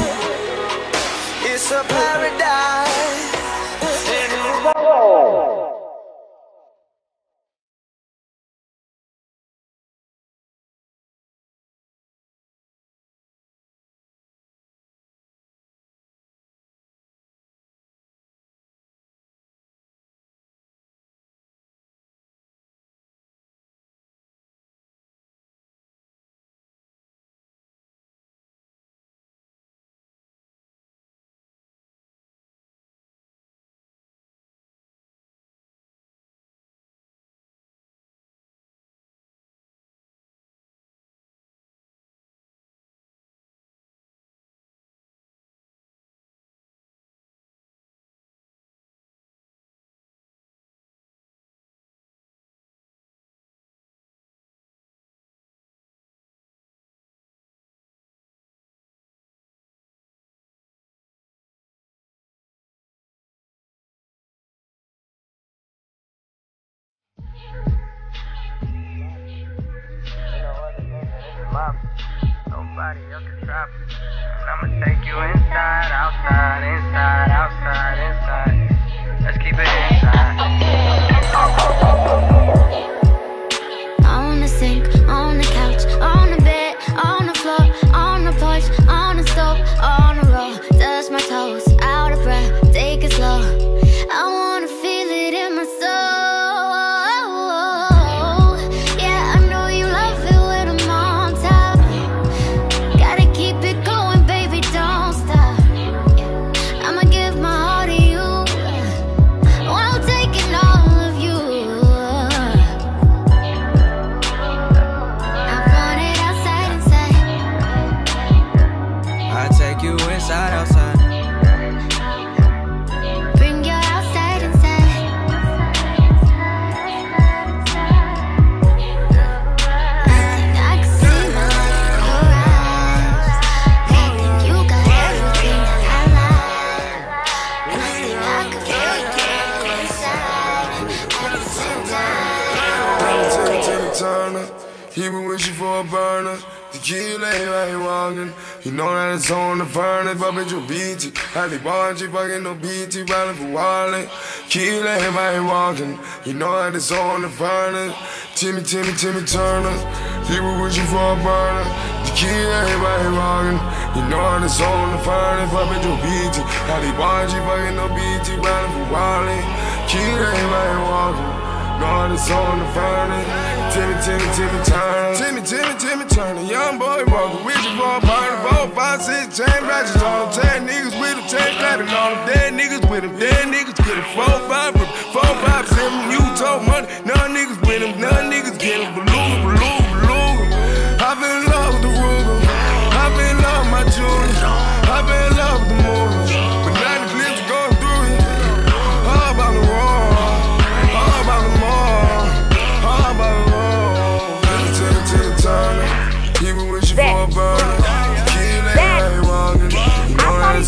It's a paradise. Nobody else can stop. And I'ma take you inside, outside, inside, outside, inside. Lay right walking. You know that it's on the furnace, but bitch, you beat it. Halle Bargy fucking no BT, riding for. Kid lay right walking. You know that it's on the furnace. Timmy, Timmy, Timmy Turner, People was wishing for a burner. The kid right walking. You know that it's on the furnace, but bitch, you beat it. Halle Bargy fucking no BT, riding for. Kid lay right walking. God is on the furnace. Timmy, Timmy, Timmy Turner. Timmy, Timmy, Timmy Turner. Young boy walking with you for a party. Four, five, six, chain ratchets on them. Ten niggas with him, ten clapping on them. Dead niggas with him. Dead niggas get him. Four, five, four, five, seven. You told money. None niggas with him. None niggas get him.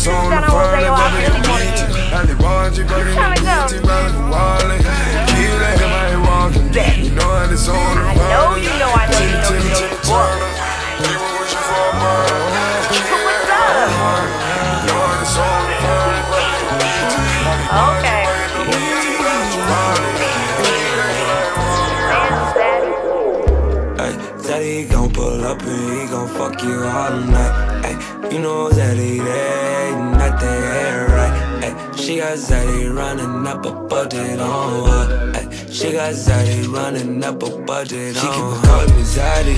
It's on the burner. But it's beat you. And they want you, but they don't beat you. Running for Wally. Kid ain't right walking. You know that it's on the burner. I know you know I up and he gon' fuck you all night. Ay, you know Zaddy there, not there, right? Ay, she got Zaddy running up a budget on her. Ay, she got Zaddy running up a budget she on her. She keep on calling me Zaddy.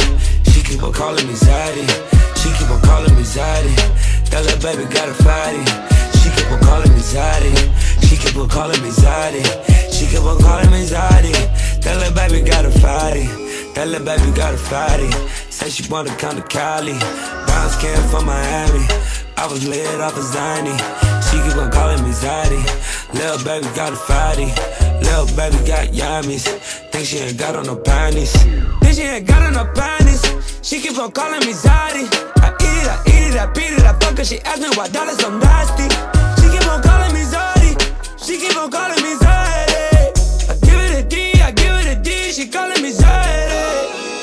She keep on calling me Zaddy. She keep on calling me Zaddy. That little baby got a fatty. She keep on calling me Zaddy. She keep on calling me Zaddy. She keep on calling me Zaddy. That little baby got a fatty. That little baby got a fatty. Say she wanna come to Cali. Brown skin from Miami. I was lit off a Xanny. She keep on calling me Zaddy. Little baby got a fatty. Little baby got yummies. Think she ain't got on no panties. Think she ain't got on no panties. She keep on calling me Zaddy. I eat it, I eat it, I beat it, I fuck her. She ask me why dollars so nasty. She keep on calling me Zaddy. She keep on calling me Zaddy. I give it a D, I give it a D. She calling me Zaddy.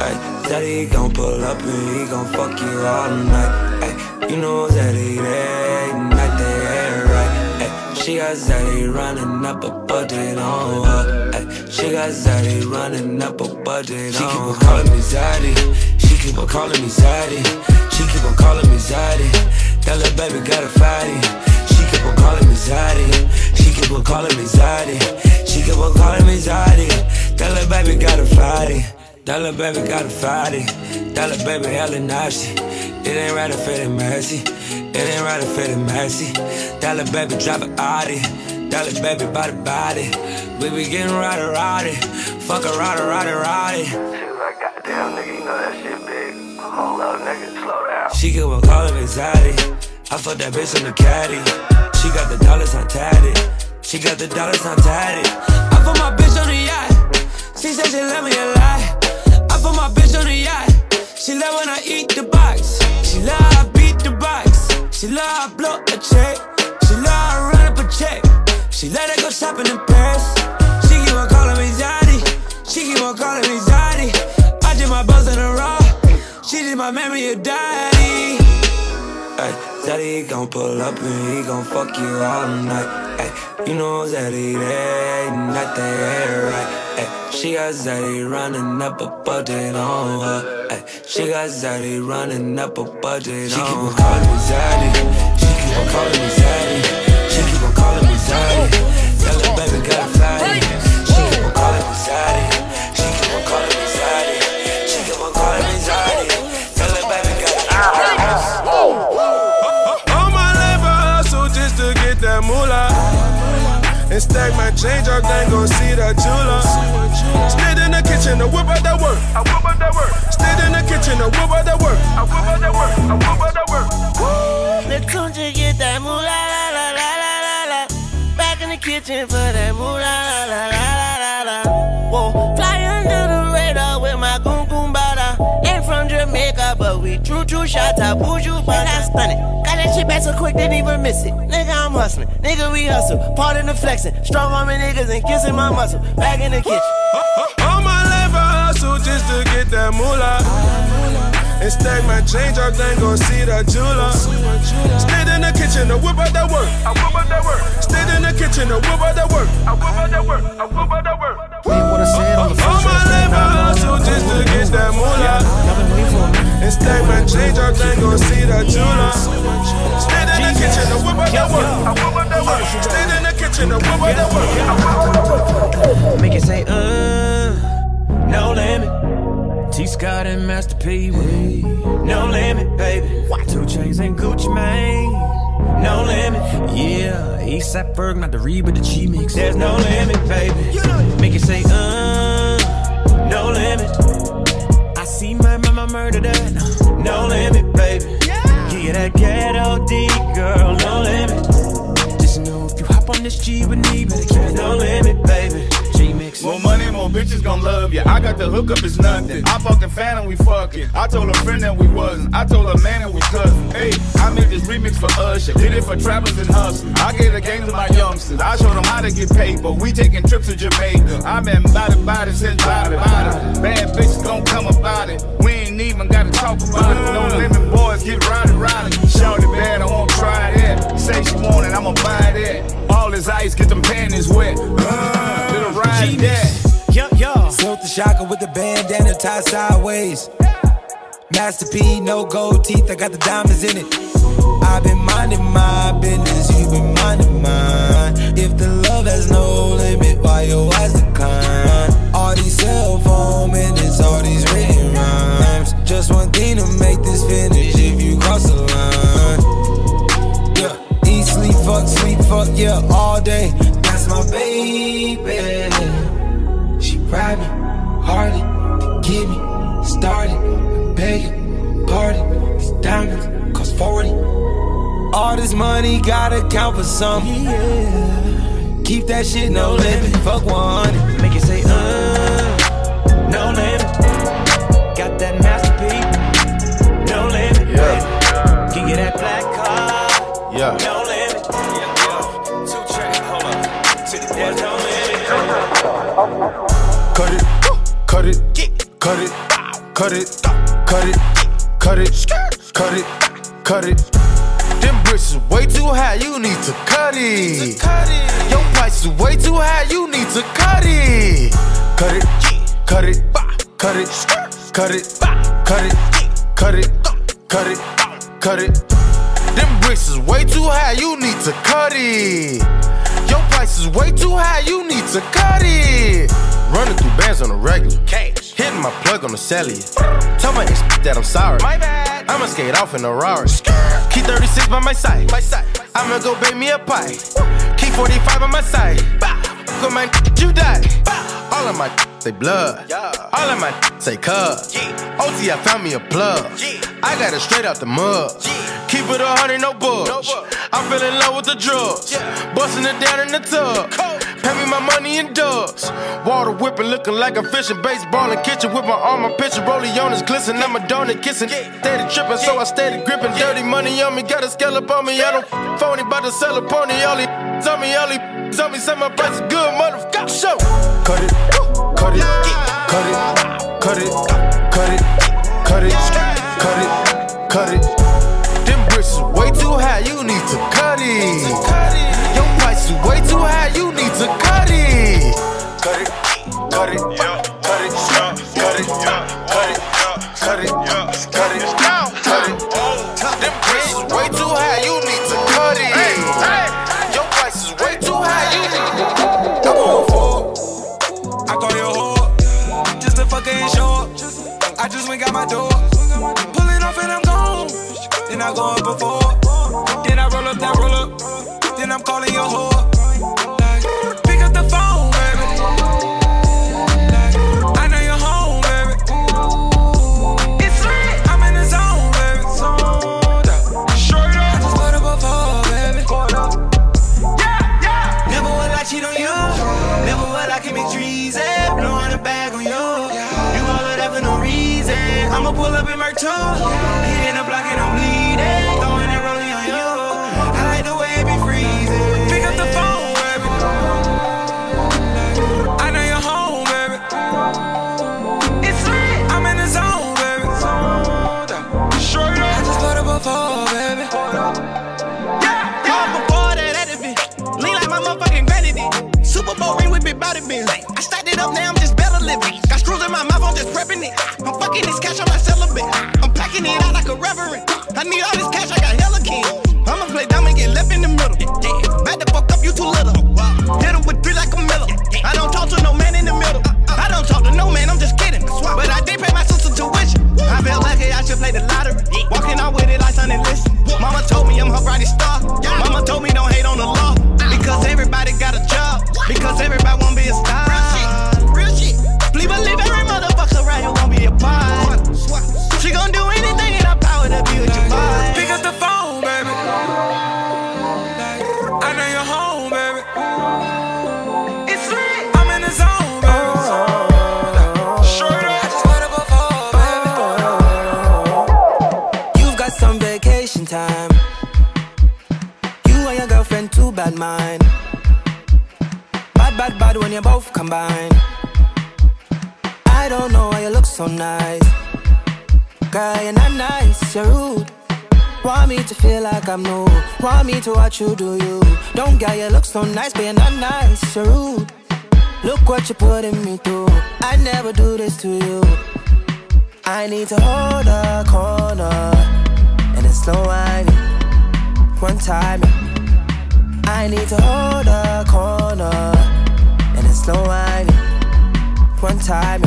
Ay, Daddy gon' pull up and he gon' fuck you all night. Ay, you know Zaddy there, not there, right? Ay, she got Zaddy running up a budget on her. Ay, she got Zaddy running up a budget she on her. She keep on calling me Zaddy. She keep on calling me Zaddy. She keep on calling me Zaddy. That little baby got a fatty. She keep on calling me Zaddy. She keep on calling me Zaddy. She keep on calling me Zaddy. That little baby got a fatty. Little baby got a fatty. That little baby hella nasty. It ain't right to fit it messy. It ain't right to fit it messy. That little baby drive a Audi. Little baby body body. We be getting rowdy rowdy. Fuck a rowdy rowdy rowdy. Like, goddamn, nigga, you know that shit big. Hold up, nigga, slow down. She keep on call me Zaddy. I fuck that bitch in the caddy. She got the dollars on tatted. She got the dollars on tatted. I put my bitch on the yacht. She said she love me a lot. Put my bitch on the yacht. She love when I eat the box. She love I beat the box. She love I blow a check. She love I run up a check. She let her go shopping in Paris. She keep on calling me Zaddy. She keep on calling me Zaddy. I did my buzz in a raw. me a daddy. Ay, daddy gon' pull up and he gon' fuck you all night. Ay, you know Zaddy, there ain't nothing right. Ay, she got Zaddy running up a budget on her. Ay, she got Zaddy running up a budget she on her. She keep on calling me Zaddy. She keep on calling me Zaddy. She keep on calling me Zaddy. Tell her baby got a fatty. She keep on calling me Zaddy. She keep on calling me Zaddy. She keep on calling me Zaddy. Tell her baby got a fatty. All my life I hustle just to get that moolah. And stack my change up, then go see that jeweler. Stayed in the kitchen to whip out that work. I whip out that work. Stayed in the kitchen to whip out that work. I whip out that work. I whip out that work. The country get that moolah la la la la la la. Back in the kitchen for that moolah la la la la la la. Whoa, but we true true shots out buju but I stun it. Got that shit back so quick, didn't even miss it. Nigga, I'm hustling. Nigga, we hustle. Part in the flexing. Strong arming niggas and kissing my muscle. Back in the kitchen. All my life I hustle just to get that moolah. And stack my change up, then go see that jeweler. Stayed in the kitchen to whip out that work. I whip out that work. Stayed in the kitchen to whip out that work. I whip out that work. I whip out that work. All my life I hustle just to get that moolah. And stack my change up, then go see that jeweler. Stayed in the kitchen to whip out that work. I whip out that work. Stayed in the kitchen to whip out that work. I whip out that work. Make it say, uh, no limit. T Scott and Master P with no limit, baby. Why 2 Chainz and Gucci Mane, no limit. Yeah, Eastside Ferg, not the Reed, but the G mix. There's no limit, baby. Make it say, uh, no limit. I see my mama murder that, no limit, baby. Give you that ghetto D, girl, no limit. Just know if you hop on this G with me, better keep it no limit, baby. G mix. More money, more bitches gon' love ya. I got the hookup, it's nothing. I fucked the fan and we fucking. I told a friend that we wasn't. I told a man that we cousin. Hey, I made this remix for Usher. Did it for trappers and hustlers. I gave the game to my youngsters. I showed them how to get paid, but we taking trips to Jamaica. I'm been body body since body body. Bad bitches gon' come about it. We ain't even gotta talk about it. No limit boys get rowdy rowdy. Shorty bad, I won't try that. Say she want it, I'ma buy that. All this ice, get them panties wet. Uh, little ride that. Yup, yo. Silkk the Shocker with the bandana tied sideways. Master P, no gold teeth, I got the diamonds in it. I've been minding my business, you been minding mine. If the love has no limit, why your eyes decline? All these cell phone minutes, all these written rhymes. Just one thing to make this finish if you cross the line. Yeah, eat, sleep, fuck, sleep, fuck, yeah, all day. That's my baby. She ride me, hardly, get me started. Beg party, these diamonds cost 40. All this money gotta count for something. Yeah. Keep that shit no limit, fuck 100. Make it say, uh, no limit. Yeah. no limit. Two track, hold on. There's no limit. Cut it, cut it, cut it, cut it, cut it, cut it, cut it, cut it. Them bricks is way too high, you need to cut it. Your price is way too high, you need to cut it. Cut it, cut it, cut it, cut it, cut it, cut it, cut it, cut it. Them bricks is way too high, you need to cut it. Your price is way too high, you need to cut it. Running through bands on a regular. Cash. Hitting my plug on the cellular. Tell my ex that I'm sorry. My bad. I'ma skate off in a Rari. Key 36 by my side. My side. I'ma go bake me a pie. Key 45 on my side. Go my you die. All of my say blood. All of my say cuz. OT, I found me a plug. I got it straight out the mud. Keep it a hundred, no budge. I'm feeling low with the drugs. Busting it down in the tub. Pay me my money in dubs. Water whipping, looking like a fishing. Baseball in kitchen with my arm, I'm pitching. Rolling on his glisten. I'm a donut kissing. Steady tripping, so I steady gripping. Dirty money on me, got a scallop on me. I don't phony, about to sell a pony. All he tell me, all he tell me, say my price is good, motherfucker. Show. Cut it, cut it, cut it, cut it, cut it, cut it, cut it, cut it. Them bricks is way too high, you need to cut it. Before. Then I roll up that roll up. Then I'm calling your whore. Pick up the phone, I'm just prepping it. I'm fucking this cash, I'm not celibate. I'm packing it out like a reverend. I need all this cash, I got hella king. I'ma play dumb and get left in the middle. Back the fuck up, you too little. Hit him with three like a miller. I don't talk to no man in the middle. I don't talk to no man, I'm just kidding. But I did pay my sister tuition. I feel lucky I should play the lottery. Walking out with it like Sunday listen. Mama told me I'm her brightest star. Mama told me don't hate on the law. Because everybody got a job. Because everybody wanna be a star. I don't know why you look so nice. Girl, you're not nice, you're rude. Want me to feel like I'm new. Want me to watch you do you. Don't get you look so nice, but you're not nice, you're rude. Look what you're putting me through. I never do this to you. I need to hold a corner and it's slow whining. One time, I need to hold a corner slow whining. One time.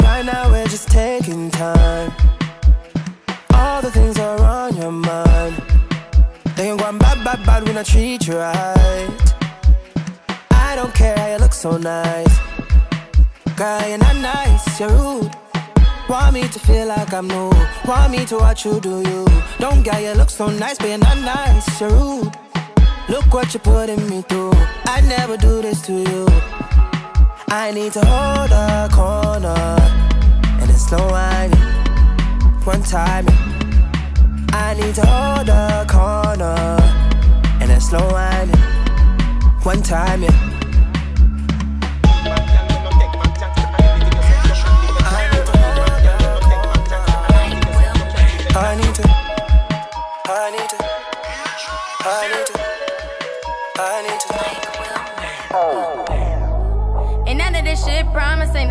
Right now we're just taking time. All the things are on your mind. They going bad, bad, bad when I treat you right. I don't care how you look so nice. Girl, you're not nice, you're rude. Want me to feel like I'm new. Want me to watch you do you. Don't get you look so nice, but you're not nice, you're rude. Look what you're putting me through. I never do this to you. I need to hold a corner and it's slow whining. One time, I need to hold a corner and it's slow whining. One time, yeah.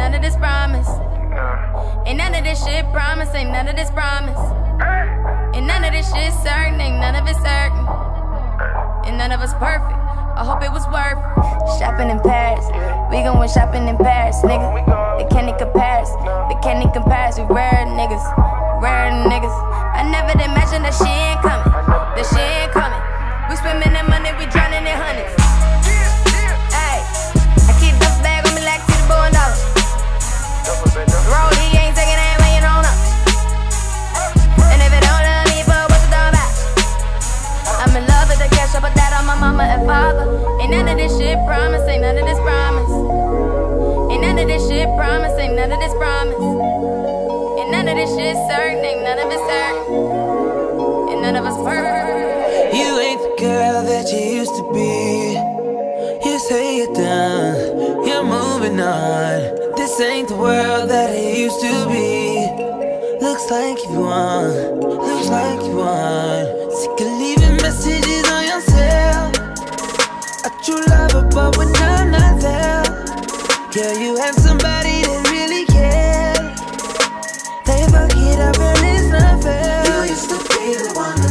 None of this promise. Ain't none of this shit promise, ain't none of this promise. Ain't none of this shit certain, ain't none of it certain. And none of us perfect. I hope it was worth it. Shopping in Paris, we going shopping in Paris, nigga. They can't compare us, they can't compare us. We rare niggas, rare niggas. I never imagined that she ain't coming, that she ain't coming. We spending that money, we drowning mama and father. Ain't none of this shit promise, ain't none of this promise. Ain't none of this shit promise, ain't none of this promise. Ain't none of this shit certain, ain't none of it certain. And none of us perfect. You ain't the girl that you used to be. You say you're done. You're moving on. This ain't the world that it used to be. Looks like you won. Looks like you won. Sick of leaving messages on true lover, but when I'm not there, girl, you have somebody that really cared. They fuck it up and it's not fair. You used to be the one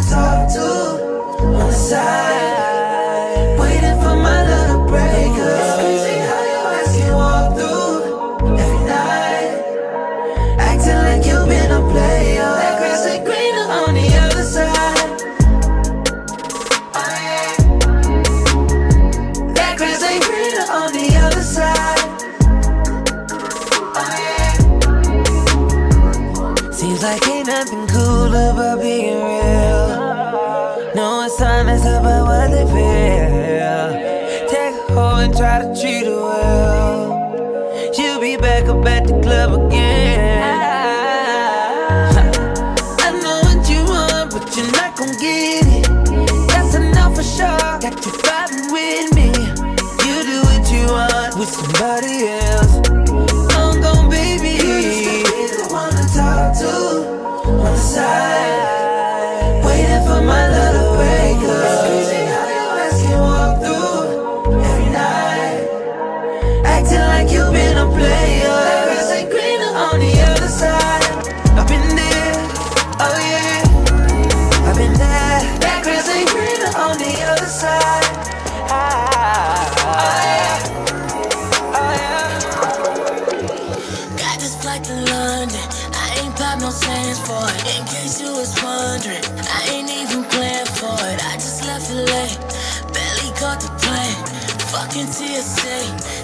Fucking TSA.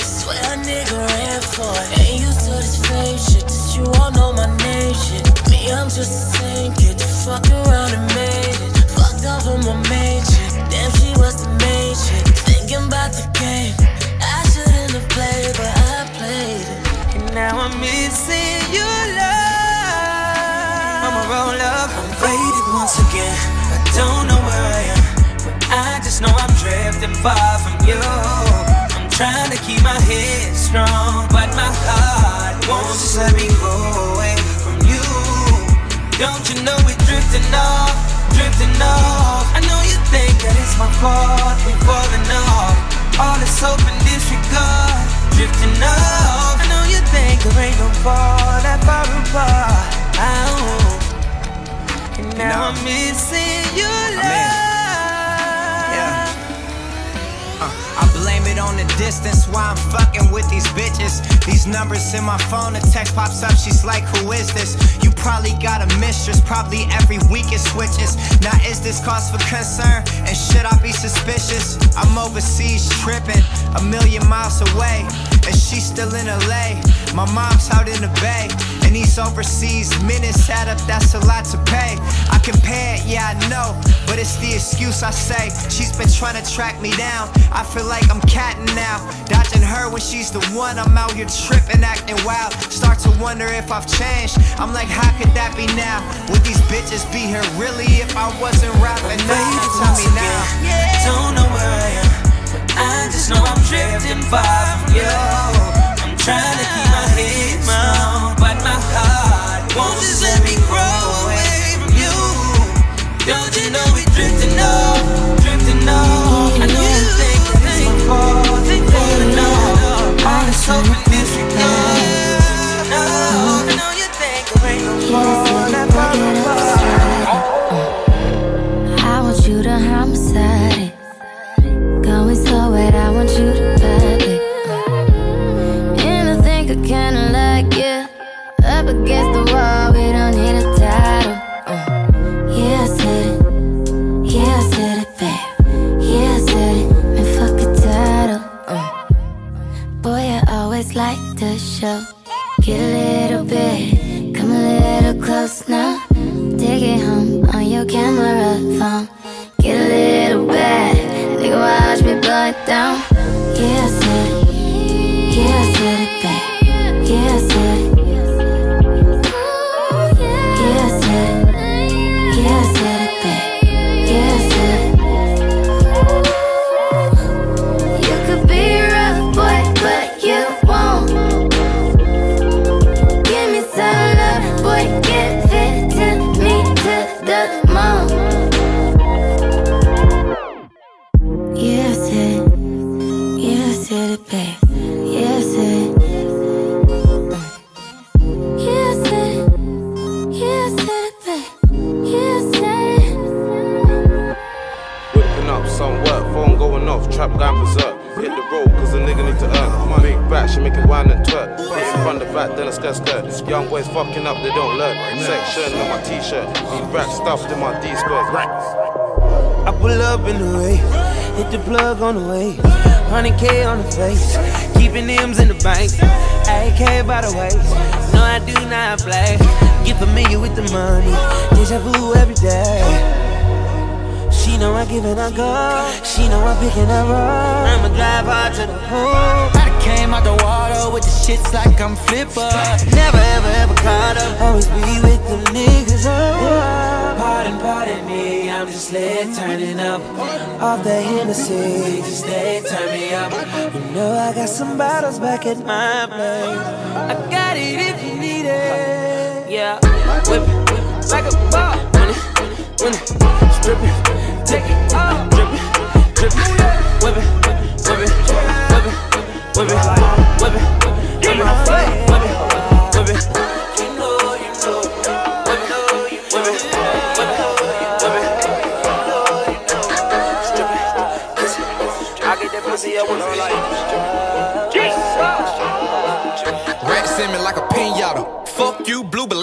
Swear a nigga ran for it. Ain't used to this fake shit. Just you all know my name shit. Me, I'm just the same kid. Just fuck around and made it. Fucked off on my main shit. Damn, she was the main shit. Thinking about the game. I shouldn't have played, but I played it. And now I'm missing your love. I'ma roll up. I'm faded once again. I don't know where I am, but I just know I'm drifting far from you. Trying to keep my head strong, but my heart won't just let me go away from you. Don't you know we're drifting off, drifting off? I know you think that it's my fault we're falling off. All this hope and disregard, drifting off. I know you think there ain't no fall that far apart. Oh. And now I'm missing your love. Blame it on the distance why I'm fucking with these bitches. These numbers in my phone, a text pops up, she's like, Who is this? You probably got a mistress, probably every week it switches. Now, is this cause for concern? And should I be suspicious? I'm overseas tripping, a million miles away, and she's still in LA. My mom's out in the bay, and these overseas minutes add up, that's a lot to pay. I compare yeah, I know, but it's the excuse I say. She's been trying to track me down. I feel like I'm catting now, dodging her when she's the one. I'm out here tripping, acting wild. Start to wonder if I've changed. I'm like, how could that be now? Would these bitches be here really if I wasn't rapping now? Tell me now. Yeah. Don't know where I am, I just know I'm drifting far from you. I'm trying to keep my head strong, but my heart won't just let me grow away. Don't you know we drifting off, drifting off? I know you think it's falling off. All this hope and disregard. No, I know you think there ain't no. I want you to homicide it. Going so wet, I want you to vibe it. To picking her up. I'ma drive hard to the home. I came out the water with the shits like I'm flipper. Never ever ever caught up, always be with the niggas. Oh, Pardon, pardon me, I'm just lit, turning up. off the Hennessy. Just lit, turn me up. You know I got some bottles back at my place. I got it if you need it. Yeah, whip it like a ball. When it, when it, strip it,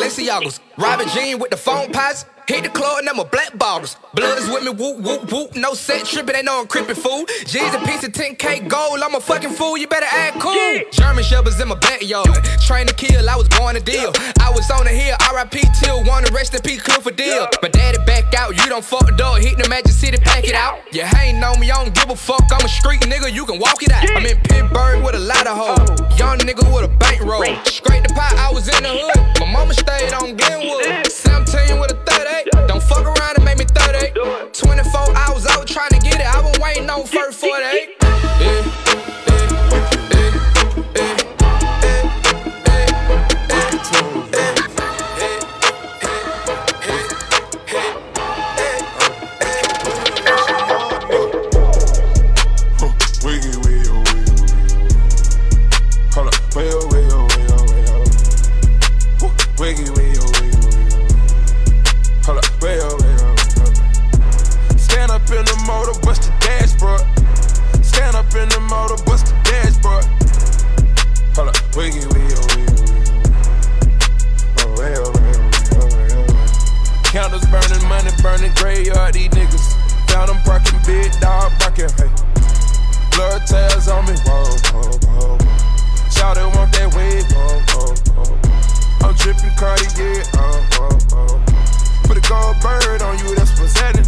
Balenciagas. Robin Jean with the phone pots. Hit the club and I'm a black bottles. Blood is with me, whoop, whoop, whoop. No set tripping, ain't no I'm creeping fool. G's a piece of 10K gold. I'm a fucking fool, you better act cool. German shepherds in my backyard. Train to kill, I was born to deal. I was on the hill, RIP till one, and rest in peace, Clifford deal. My daddy back out, you don't fuck the dog. Hit the Magic City, pack it out. You hating on me, I don't give a fuck. I'm a street nigga, you can walk it out. I'm in Pittsburgh with a lot of hoes. Oh. Young nigga with a bankroll. Scrape the pot, I was in the hood. My mama stayed on Glenwood. 17 with a 38. Don't fuck around and make me 38. 24 hours, I trying to get it. I was waiting on first 48. Yeah. Found them parking, big dog barking, hey. Blood tails on me, whoa, whoa, whoa, whoa. Shout it, want that wave, whoa, whoa, whoa. I'm dripping Cartier, oh, whoa, whoa. Put a gold bird on you, that's presenting.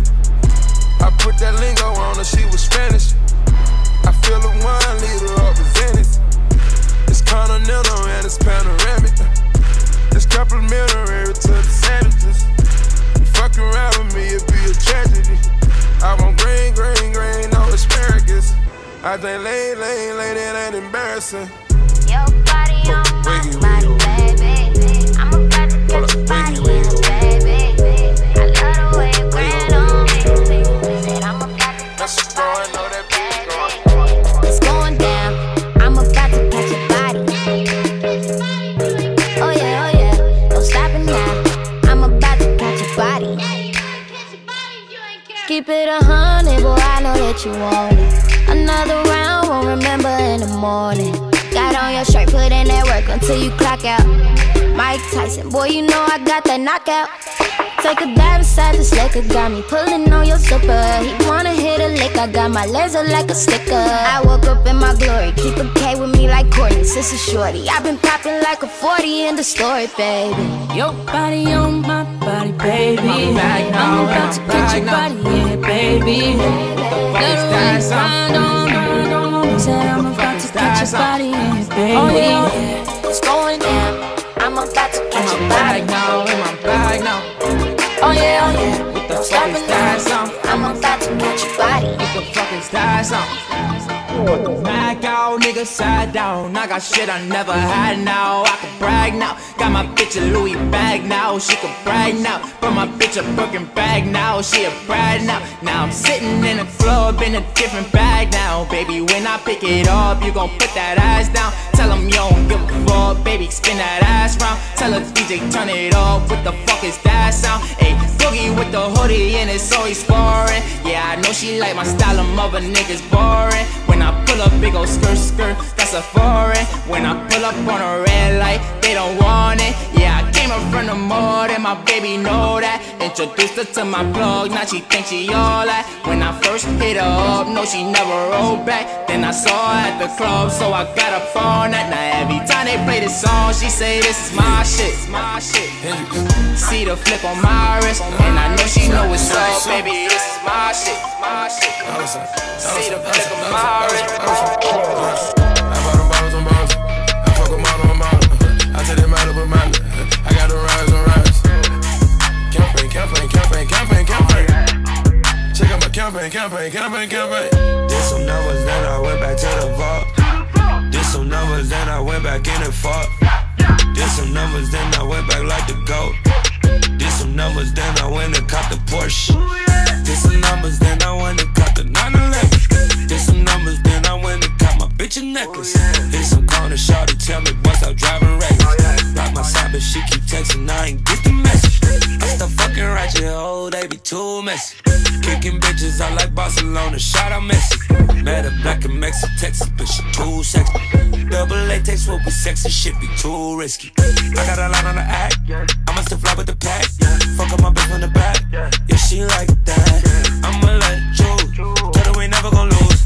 I put that lingo on her, she was Spanish. I feel a one liter of Zenith. It's continental and it's panoramic. It's complimentary to the sandwiches. You fuck around with me, it'd be a tragedy. I want green, green, green, no asparagus. I think lane, lane, lane, it ain't embarrassing. Your body on my Take a dive inside this liquor, got me pulling on your zipper. He wanna hit a lick, I got my laser like a sticker. I woke up in my glory, keep a K with me like Courtney, sister shorty. I've been popping like a 40 in the story, baby. Your body on my body, baby. I'm about to catch your body, yeah, baby. Let her grind on, grind on. Said I'm about to catch your body, yeah, baby. Oh yeah, fucking style song. I'm about to catch your body. With the fucking style song. Mac out, nigga, side down. I got shit I never had now. I can brag now. Got my bitch a Louis bag now. She can brag now. But my bitch a Birkin bag now. She a brag now. Now I'm sitting in a club in a different bag now. Baby, when I pick it up, you gon' put that ass down. Tell him you don't give a fuck, baby, spin that ass round. Tell a DJ, turn it up. What the fuck is that sound? Ayy, boogie with the hoodie and it's always foreign. Yeah, I know she like my style, of mother niggas boring. When I pull up, big ol' skirt, skirt, that's a foreign. When I pull up on a red light, they don't want it. Yeah, I came up from the mud and my baby know that. Introduced her to my plug, now she thinks she all that. When I first hit her up, no, she never rolled back. Then I saw her at the club, so I got up on that. Now every time they play this song, she say this is my shit, my shit. See the flip on my wrist, and I know she know what's up, baby. This is my shit, my shit. See the flip on my wrist. Campaign, campaign, campaign, campaign. Did some numbers, then I went back to the vault. Did some numbers, then I went back in and fought. Did some numbers, then I went back like the goat. Did some numbers, then I went and caught the Porsche. Did some numbers, then I went and caught the 911. Did some numbers, then I went and bitch a necklace. Oh, Hit some corner shot to tell me boys stop driving reckless. Oh, Block my side, but she keep texting, I ain't get the message. I stop fucking ratchet, oh, they be too messy. Kicking bitches, I like Barcelona, shout out Messi. Met a black and Mexican Texas, but she too sexy. Double latex will be sexy, shit be too risky. I got a lot on the act, I'ma still fly with the pack. Fuck up my bitch on the back, yeah, she like that. I'ma let you, tell her we never gon' lose.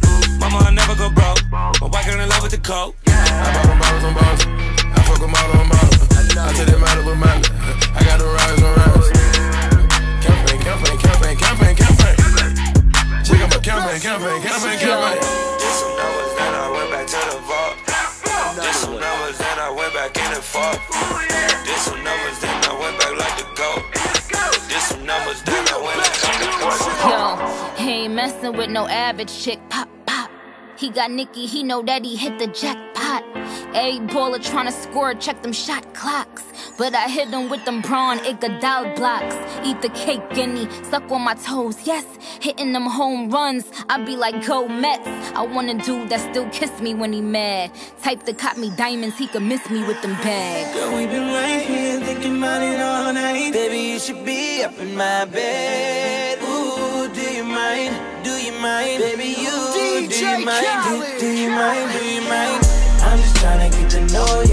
Mama, I never go broke, my white girl in love with the coke. I bought them bottles on bottles. I fuck them all on model. I take them out of a mile. I got them rise on rise. Campaign, campaign, campaign, campaign, campaign. Check out my campaign, campaign, campaign, campaign. Did some numbers, then I went back to the vault. Did some numbers, then I went back in and fought. Did some numbers, then I went back like the goat. Did some numbers, then I went and caught the Porsche. Yo, he ain't messing with no average chick. Pop, pop. He got Nicky, he know that he hit the jackpot. A baller tryna score, check them shot clocks. But I hit him with them Bron Iguodala blocks. Eat the cake, guinea, suck on my toes, yes. Hitting them home runs, I be like, go Mets. I want a dude that still kiss me when he mad. Type that caught me diamonds, he could miss me with them bags. Girl, we been right here thinking about it all night. Baby, you should be up in my bed. Ooh, do you mind? Do you mind? Baby, you do you mind? Do, do you mind? Do you mind? I'm just tryna get to know ya.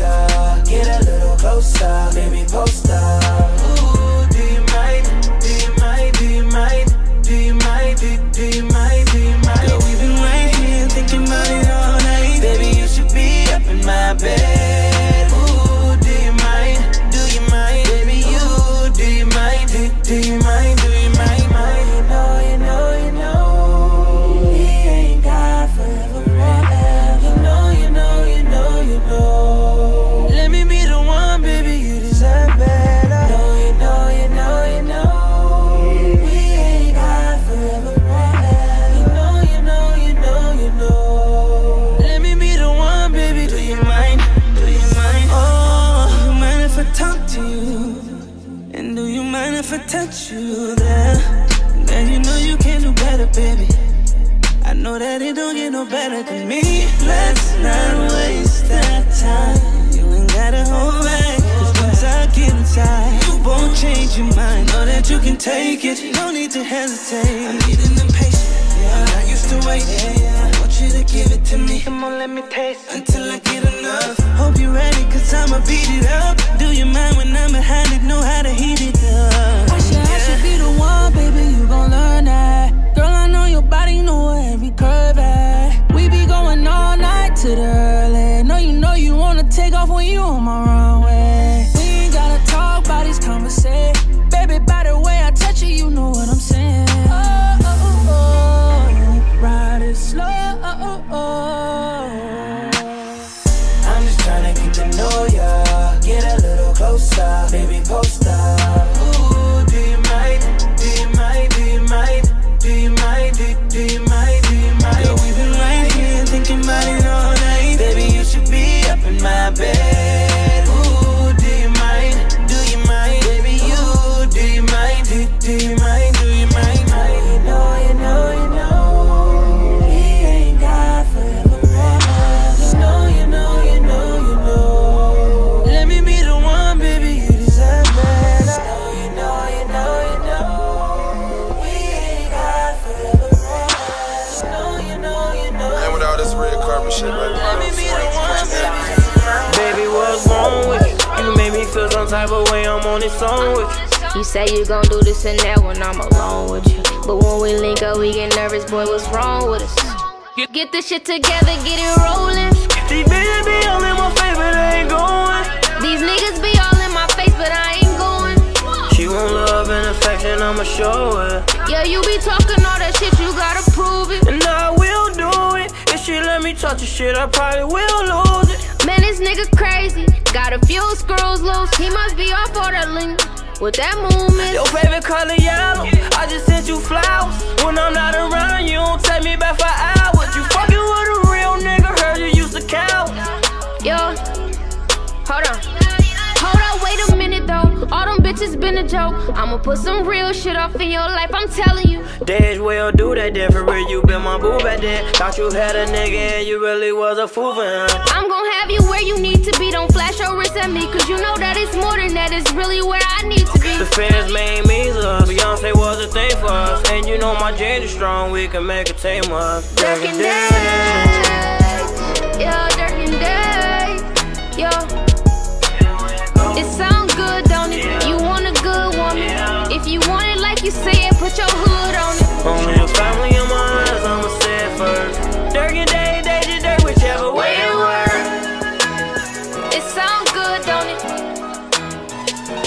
Better than me. Let's not waste that time. You ain't gotta hold back. Cause once I get inside, you won't change your mind. Know that you can take it. No need to hesitate. I'm getting impatient. Yeah, I used to wait. Yeah, yeah. I want you to give it to me. Come on, let me taste until I get enough. Hope you're ready, cause I'ma beat it up. Do you mind when I'm behind it? Know how to heat it up. I should, I should be the one, baby, you gon' learn that. Going all night to the early. Know you know you wanna take off when you on my runway. We ain't gotta talk about these conversations. Type of way. I'm on this song with you. You say you gon' do this and that when I'm alone with you. But when we link up, we get nervous, boy, what's wrong with us? Get, get this shit together, get it rolling. These bitches be all in my face, but they ain't going. These niggas be all in my face, but I ain't going. She want love and affection, I'ma show it. Yeah, you be talking all that shit, you gotta prove it. And I will do it. If she let me touch the shit, I probably will lose it. Man, this nigga crazy. Got a few screws loose, he must be off all that lean. With that movement. Your favorite color yellow. I just sent you flowers. When I'm not around, you don't take me back for hours. You fucking with a real nigga, heard you used to count. Yo, hold on. Hold on, wait a minute. All them bitches been a joke. I'ma put some real shit off in your life, I'm telling you. Dash well do that different. Where you been my boo back then. Thought you had a nigga and you really was a fool for him. I'm gon' have you where you need to be. Don't flash your wrist at me, cause you know that it's more than that. It's really where I need to be. The fans made me us. Beyonce was a thing for us. And you know my gender's strong. We can make a team up. Dirk and Day. Yo, Dirk and Day. Yo. It good, don't it? You want a good woman. If you want it like you say it, put your hood on it. Only your family in my eyes, I'ma say it first. Dirk and Day, Deja Dirk, whichever way it works. It sound good, don't it?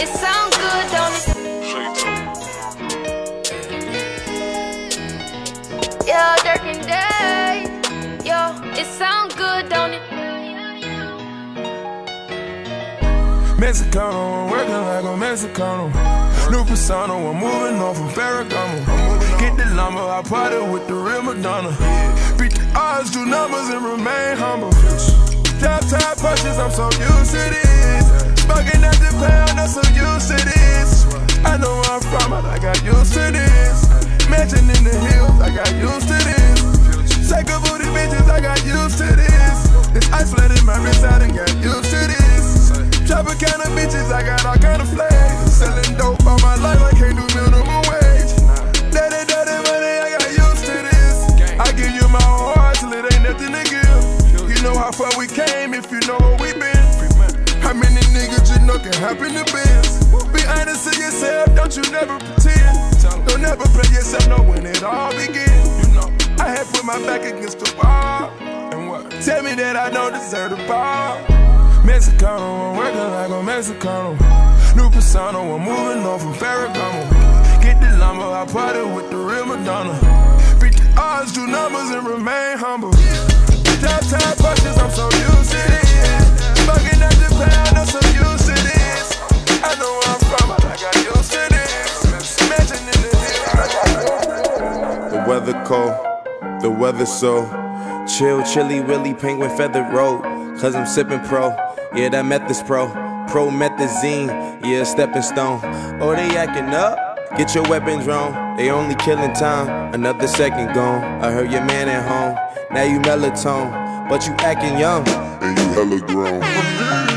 It sound good, don't it? Yo, Dirk and Day. Yo, it sound Mexicano, I'm working like a Mexicano. New persona, I'm moving on from Ferragamo. Get the llama, I party with the real Madonna. Beat the odds, do numbers, and remain humble. Drop top punches, I'm so used to this. Bugging at the pound, I'm so used to this. I know where I'm from, but I got used to this. Mansion in the hills, I got used to this. Psycho booty bitches, I got used to this. This ice flooded my wrist, I done got used to this. Chopper kind of bitches, I got all kind of flags. Selling dope all my life, I can't do minimum wage. Daddy, daddy, money, I got used to this. I give you my whole heart till it ain't nothing to give. You know how far we came if you know where we been. How many niggas you know can happen to biz? Be honest to yourself, don't you never pretend. Don't never play yourself, know when it all begin. You know, I had put my back against the wall. And what? Tell me that I don't deserve the ball. Mexicano, I'm working like a Mexicano. New persona, I'm moving on from Ferragamo. Get the lumber, I party with the real Madonna. Beat the odds, do numbers, and remain humble. Top punches, I'm so used to this. Bugging at the pound, I'm so used to this. I know where I'm from, I got used to this. In the The weather cold, the weather so chill, chilly, willy, penguin feathered road. Cause I'm sipping pro, yeah, that meth is pro. Promethazine, yeah, stepping stone. Oh, they acting up? Get your weapons wrong. They only killing time, another second gone. I heard your man at home, now you melatonin, but you acting young. And you hella grown.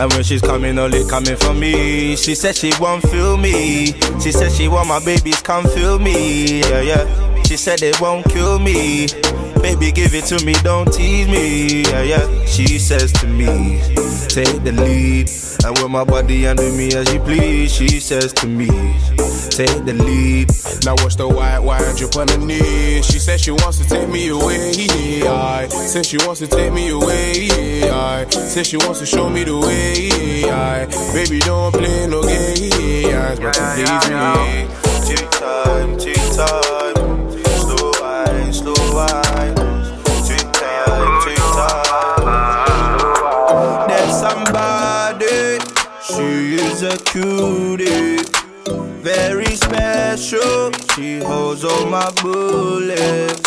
And when she's coming, only coming for me. She said she won't feel me. She said she want my babies come feel me. Yeah, yeah. She said they won't kill me. Baby, give it to me, don't tease me. Yeah, yeah. She says to me, take the lead. And with my body under me as you please, she says to me, take the lead. Now watch the white wine drip on the knee. She said she wants to take me away. I said she wants to take me away. I said she wants to show me the way. I baby don't play no games, but to please me. Two time, two time. Slow wine, slow wine. Two time, two time. There's somebody. She is a cutie. Very special. She holds all my bullets.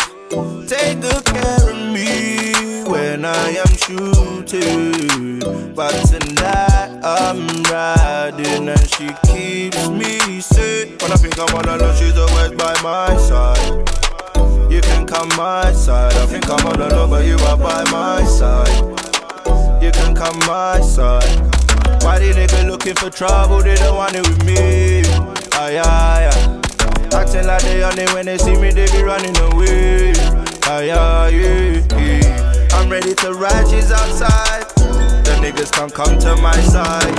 Take good care of me when I am shooting. But tonight I'm riding and she keeps me safe. When I think I'm all alone, she's always by my side. You can come my side. I think I'm all alone, but you are by my side. You can come my side. Why the nigga looking for trouble? They don't want it with me. Aye, aye, aye. Acting like they on it when they see me, they be running away. Aye, yeah, yeah. I'm ready to ride, she's outside. The niggas can't come to my side.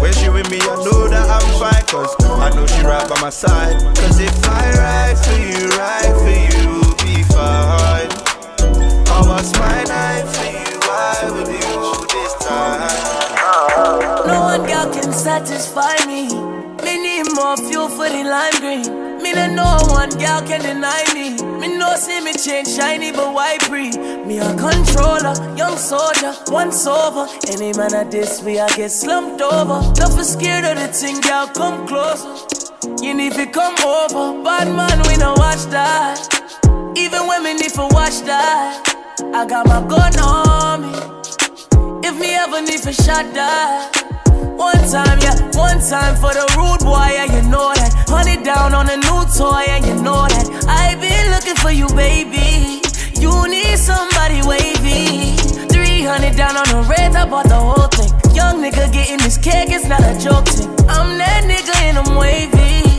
When she with me, I know that I'm fine. Cause I know she right by my side. Cause if I ride for you, ride for you, be fine. I was my night for you, I with you this time. No one girl can satisfy me. Need more fuel for the lime green. Me no one girl can deny me. Me no see me change shiny, but why pre? Me a controller, young soldier, once over. Any man at this way, I get slumped over. Be scared of the thing, girl, come closer. You need to come over. Bad man, we no watch that. Even me need to watch that. I got my gun on me. If me ever need to shot that. One time, yeah, one time for the rude boy, yeah, you know that. Honey down on a new toy, and you know that. I been looking for you, baby. You need somebody wavy. 300 down on the red, I bought the whole thing. Young nigga getting this cake, it's not a joke thing. I'm that nigga and I'm wavy.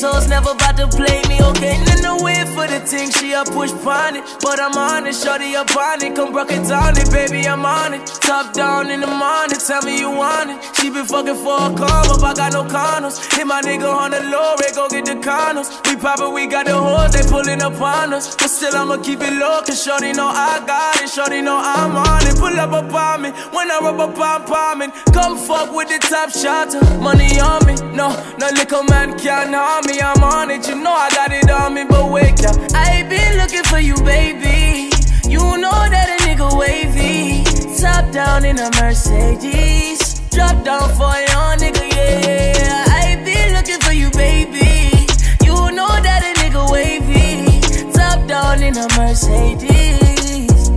Hoes never about to play me, okay? In the way for the thing, she a push pon it. But I'm on it, shorty up on it. Come broke it down it, baby, I'm on it. Top down in the morning, tell me you want it. She been fucking for a come up, I got no condoms. Hit my nigga on the low rate, go get the condoms. We poppin', we got the hoes, they pulling up on us. But still, I'ma keep it low, cause shorty know I got it. Shorty know I'm on it. Pull up upon me when I rub up on palming. Come fuck with the top shot, money on me. No, no little man can't harm me. I'm on it, you know I got it on me. But wake up, I been looking for you, baby. You know that a nigga wavy. Top down in a Mercedes. Drop down for your nigga, yeah. I been looking for you, baby. You know that a nigga wavy. Top down in a Mercedes.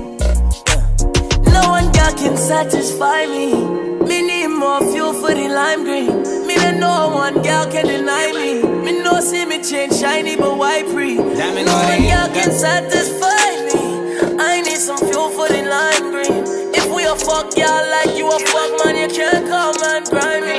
No one girl can satisfy me. Me need more fuel for the lime green. No one girl can deny me. Me no see me change shiny, but why pre? No one girl can satisfy me. I need some fuel for the lime green. If we a fuck girl like you a fuck man, you can't come and grind me.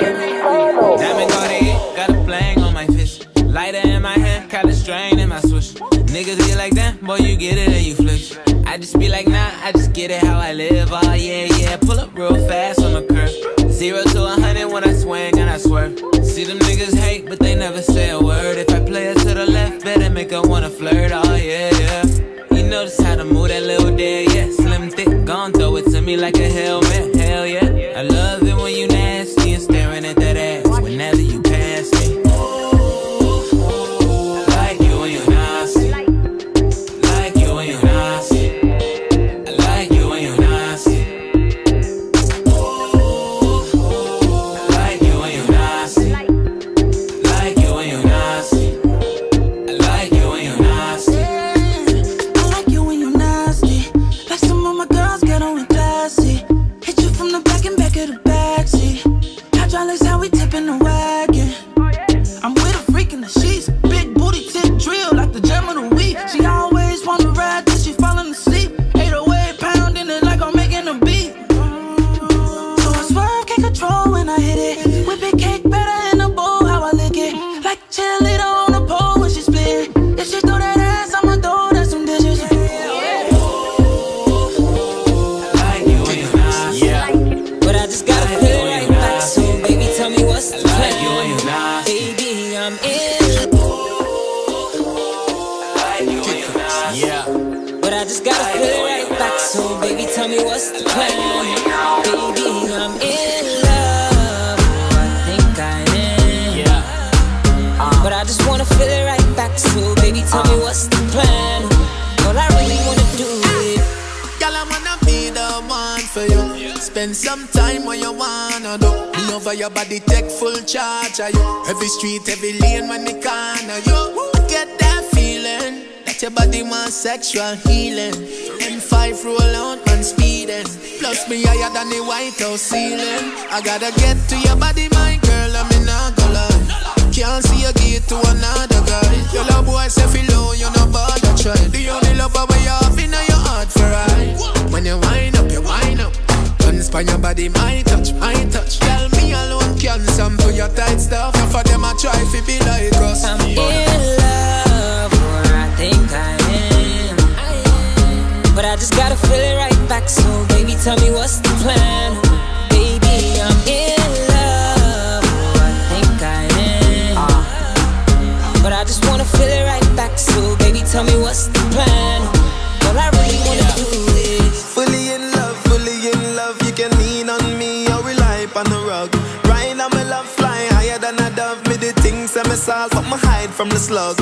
Diamond Cartier, got a flang on my fist. Lighter in my hand, got a strain in my switch. Niggas get like that, boy, you get it and you flish. I just be like, nah, I just get it how I live. Oh, yeah, yeah. Pull up real fast on the curve. Zero to a hundred when I swing and I swerve. See them niggas hate, but they never say a word. If I play it to the left, better make her wanna flirt. Oh, yeah, yeah. You notice how to move that little there, yeah. Slim, thick, gon' throw it to me like a helmet. Hell yeah. I love it when sexual healing. M5 roll out and speeding. Plus me higher than the White House ceiling. I gotta get to your body, my girl. I'm in a lie. Can't see you get to another guy. Your love boy say feel low, you no bother try. The only love away you have in your heart for right. When you wind up, you wind up. Guns by your body, my touch, my touch. Tell me alone can sample your tight stuff. Enough of them I try to be like from the slug.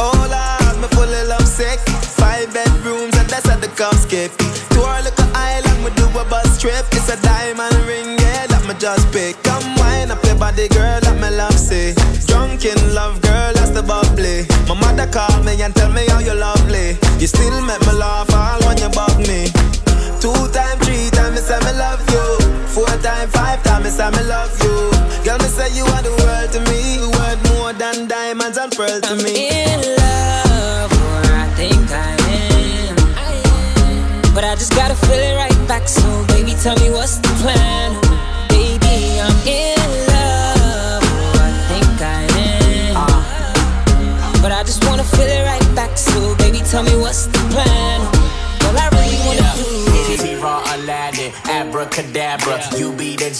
Oh Lord, me fully love sick. Five bedrooms and that's at the cup skip. To our little island, we do a bus trip. It's a diamond ring, yeah, that me just pick. Come wine up your body, girl, that me love see. Drunk in love, girl, that's the bubbly. My mother call me and tell me how you lovely. You still make me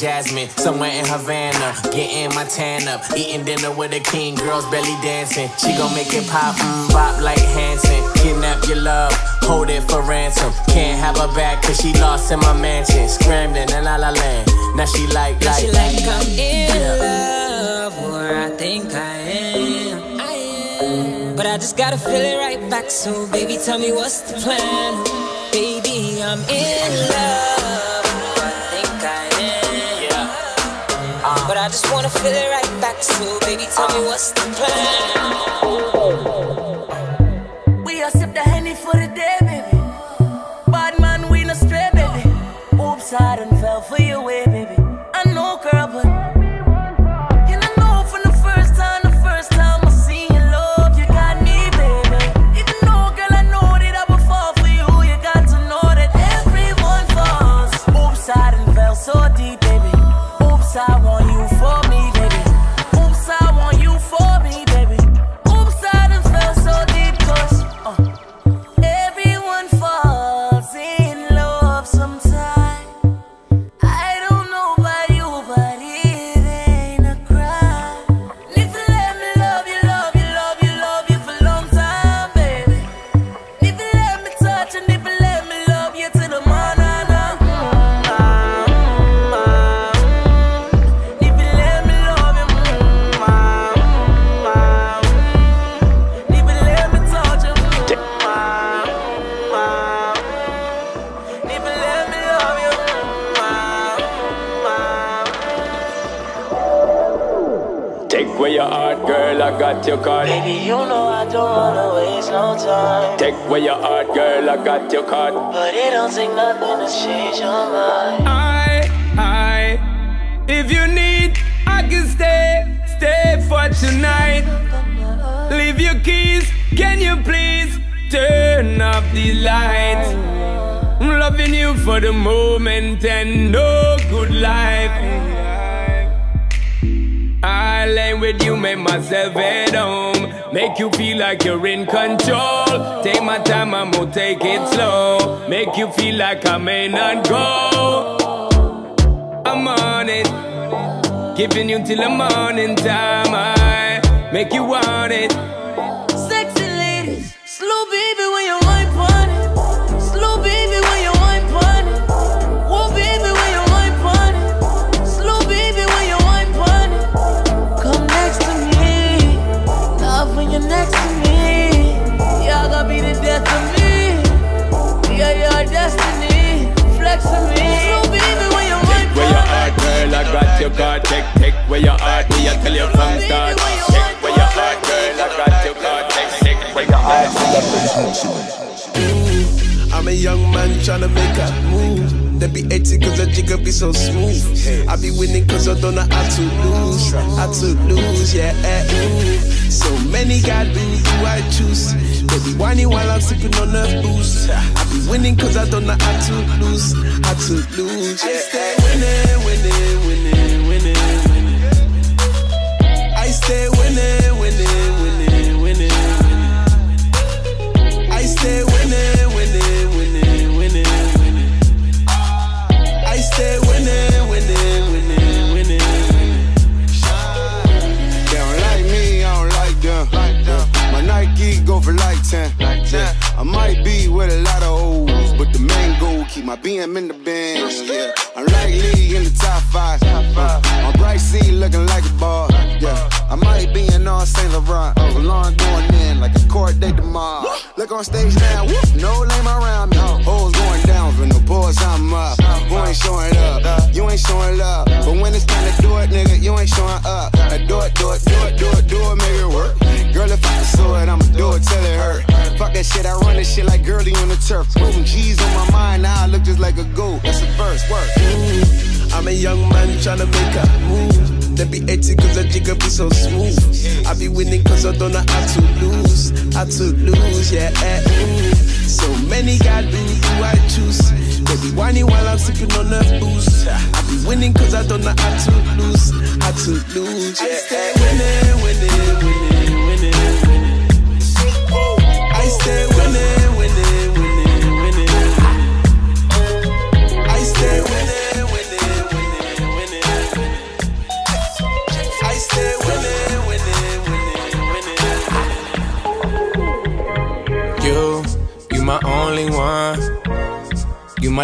Jasmine, somewhere in Havana. Getting my tan up, eating dinner with a king. Girls belly dancing. She gon' make it pop, mm, pop like Hanson. Kidnap your love, hold it for ransom. Can't have her back cause she lost in my mansion. Scrambling in La La Land. Now she like, Now like, she like I'm in love, or I think I am. I am. But I just gotta feel it right back. So baby, tell me what's the plan. Baby, I'm in love, But I just wanna feel it right back. So baby, tell me what's the plan. We are sip the henny for the day, baby. Bad man, we no stray, baby. Oops, I done fell for your way, baby.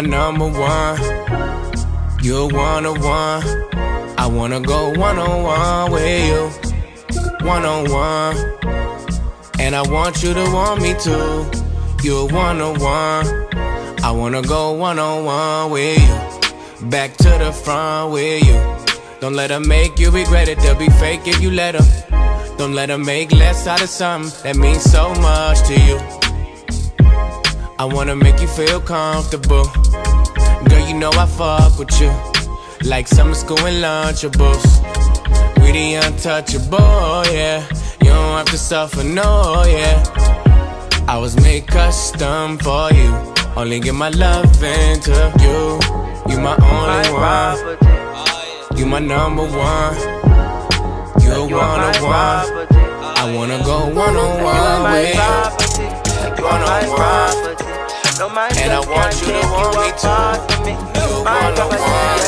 My number one. You're one on one. I wanna go one on one with you. One on one. And I want you to want me too. You're one on one. I wanna go one on one with you. Back to the front with you. Don't let them make you regret it. They'll be fake if you let them. Don't let them make less out of something that means so much to you. I wanna make you feel comfortable. You know I fuck with you. Like summer school and lunchables. We the untouchable, yeah. You don't have to suffer, no, yeah. I was made custom for you. Only give my love into you. You my only one. You my number one. You're one on one. I wanna go one on one with you. On one. And I want you to want me too. You're one on one.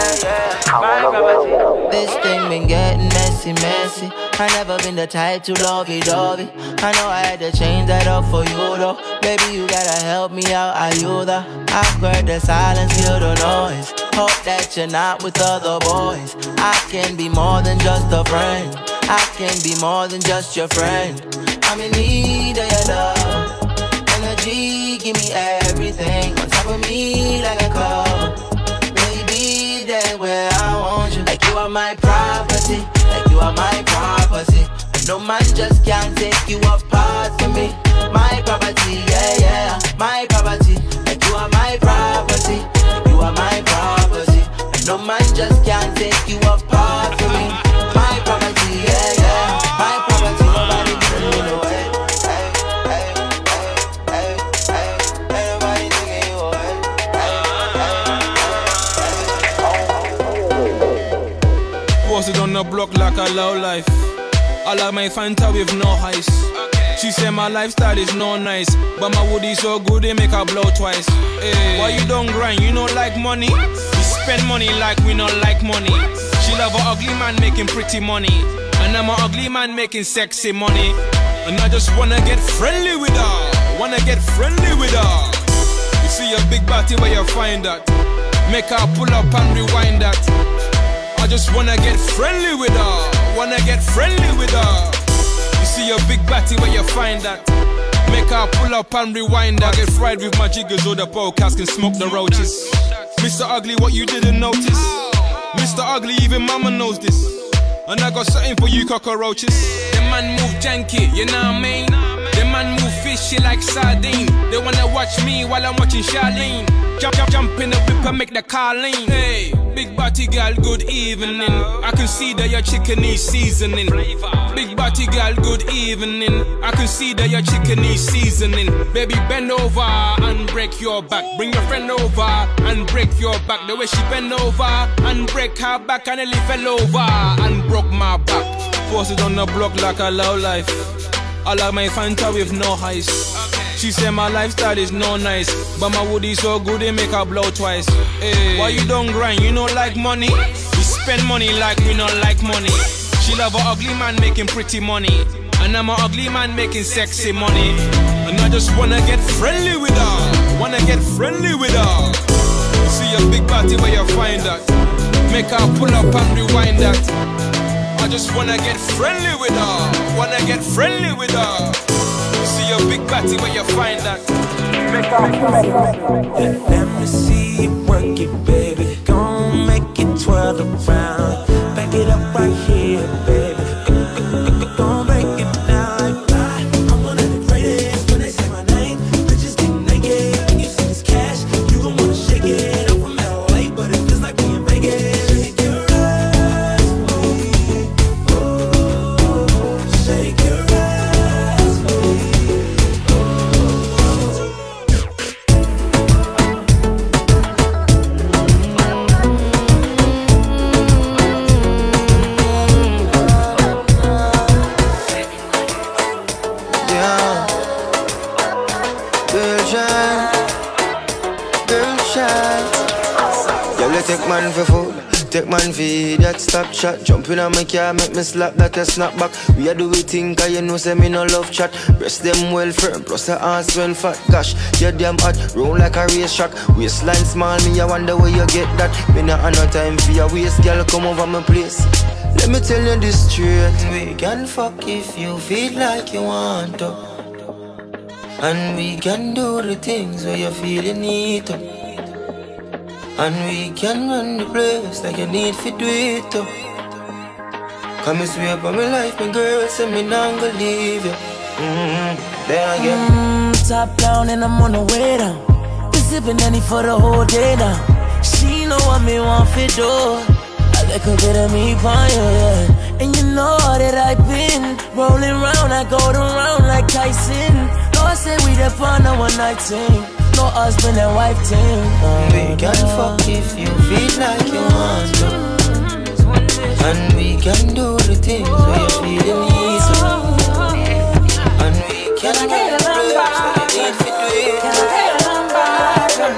This thing been getting messy, messy. I never been the type to lovey dovey. I know I had to change that up for you though. Baby, you gotta help me out, are you the? I've heard the silence, hear the noise. Hope that you're not with other boys. I can be more than just a friend. I can be more than just your friend. I'm in need of your love. Energy, give me everything. On top of me like a cup. Baby, there where I want you. Like you are my property. Like you are my property. No man just can't take you apart from me. My property, yeah, yeah. My property. The block like a low life. I like my Fanta with no ice. She say my lifestyle is no nice, but my woody so good they make her blow twice. Hey, why you don't grind? You don't like money? We spend money like we don't like money. She love a ugly man making pretty money, and I'm an ugly man making sexy money. And I just wanna get friendly with her, wanna get friendly with her. You see a big body where you find that, make her pull up and rewind that. I just wanna get friendly with her, wanna get friendly with her. You see a big batty where you find that. Make her pull up and rewind that. Get fried with my jiggers or the podcast can smoke the roaches. Mr. Ugly, what you didn't notice. Mr. Ugly, even mama knows this. And I got something for you cockroaches. The man move janky, you know what I mean? The man move fishy like sardine. They wanna watch me while I'm watching Charlene. Jump, jump, jump in the whip and make the car lean. Hey, big body girl, good evening. I can see that your chicken is seasoning. Big body girl, good evening. I can see that your chicken is seasoning. Baby, bend over and break your back. Bring your friend over and break your back. The way she bend over and break her back, I nearly fell over and broke my back. Posted on the block like a low life. I like my Fanta with no ice. She say my lifestyle is no nice, but my woody so good they make her blow twice. Hey, why you don't grind? You don't like money? We spend money like we don't like money. She love a ugly man making pretty money, and I'm a ugly man making sexy money. And I just wanna get friendly with her, wanna get friendly with her. See a big party where you find that, make her pull up and rewind that. I just wanna get friendly with her, wanna get friendly with her. You see a big where you find that. Let me see you work it, baby. Gon' make it twirl around. Back it up right here, Man that stop shot Jumping on my car make me slap that a snap back We a do we think cause you know say me no love chat. Breast them well firm plus the ass well fat. Gosh, you damn hot, roll like a race track Waistline small, me I wonder where you get that. Me not have no time for your waist, girl come over my place. Let me tell you this straight. We can fuck if you feel like you want to. And we can do the things where you feel you need to and we can run the place like you need to do it. Come and swear by my life, my girl, say me not gonna leave you. Mm-hmm. Then again. Mm, top down and I'm on the way down. Been sipping any for the whole day now. She know what me want for do. I like a bit of me fire, yeah. And you know that I've been rolling round, I go around like Tyson. No, I say we the on a one night thing. No husband and wife thing. We can fuck if you feel like you want to. And we can do the things where you feel you need to. And we can run the place like you need to do it.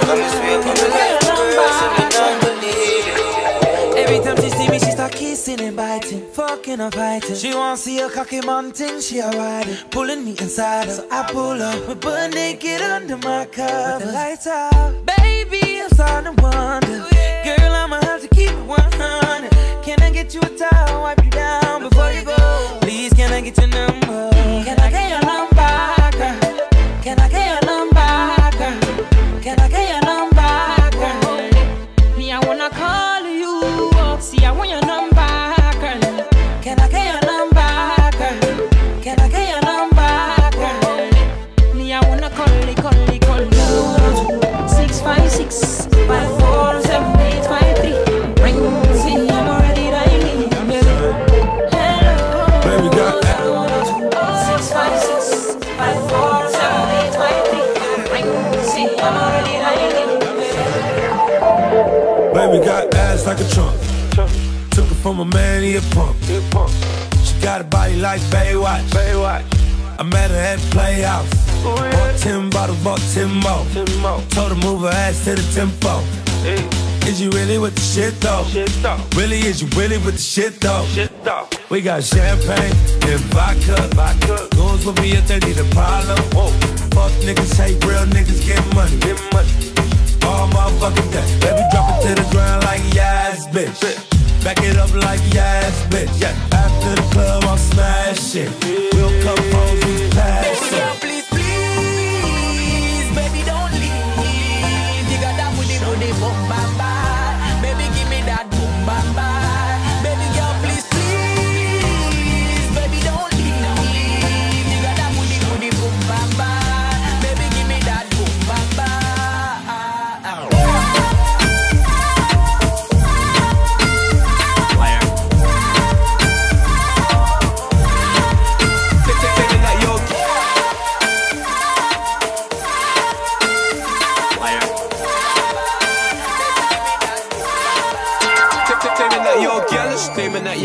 Come and by my life, my girl, not gonna leave you. Time she see me, she start kissing and biting, fucking and fighting. She want see a cocky man thing, she a riding, pulling me inside her. So I pull up, we butt naked under my cover. With the lights out, baby, I'm starting to wonder. Oh, Girl, I'ma have to keep it 100. Can I get you a towel, wipe you down before you go? Please, can I get your number? Can I get your number, Baby got ass like a trunk. Took a man, he a pump. She got a body like Baywatch. Baywatch. I met her at the Playhouse. Bought 10 bottles, bought 10 more. Told her move her ass to the tempo. Is you really with the shit though? Really, is you really with the shit though? We got champagne and vodka. vodka. Goons will be if they need a problem. Whoa. Fuck niggas, hate real niggas, get money. Get money. All motherfucking day. Baby, drop it to the ground like yes, bitch. Back it up like yes, bitch. Yeah. After the club, I'm smashing. We'll come home, we pass it.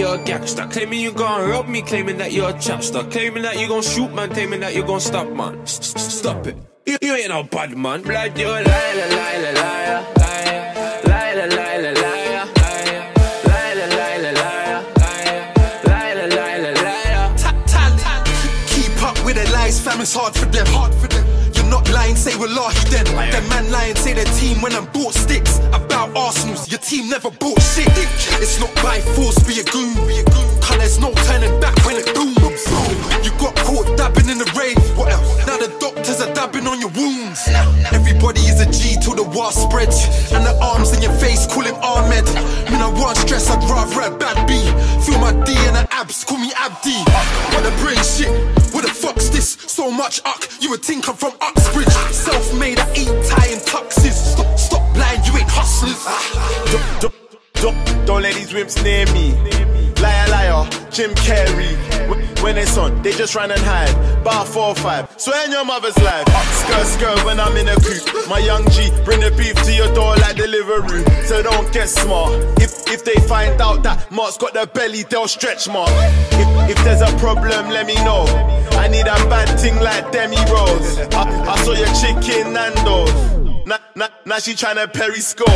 you're a gangster. Claiming you gon' rob me, claiming that you're a chapster. Claiming that you gon' shoot, man, claiming that you gon' stop, man. Stop it. You, you ain't no bad man. Blood, you're a liar, liar, liar, liar. Liar, liar, liar. It's hard for them, hard for them. Lying, say wallahi then. Them man lying, say their team when I'm bought sticks. About Arsenal's, your team never bought shit. It's not by force, be a goon. Cause there's no turning back when it booms. You got caught dabbing in the rave. What else? Now the doctors are dabbing on your wounds. Everybody is a G till the war spreads. And the arms in your face, call him Ahmed. Me no want stress, I'd rather a bad B. Feel my D and the abs, call me Abdi. What the brain shit? What the fuck's this? So much uck, you would think I'm from Uxbridge. Self made, I eat tie in tuxes. Stop, stop blind, you ain't hustlers. Don't, don't, don't, let these wimps near me. Liar, liar, Jim Carrey. Wh- When it's on, they just run and hide. Bar 4 5. Swear your mother's life. Skirt, skirt when I'm in a coupe. My young G, bring the beef to your door like delivery. So don't get smart. If if they find out that Mark's got the belly, they'll stretch Mark. If, if there's a problem, let me know. I need a bad thing like Demi Rose. I, I saw your chicken Nando's. Now, now, now she tryna Periscope.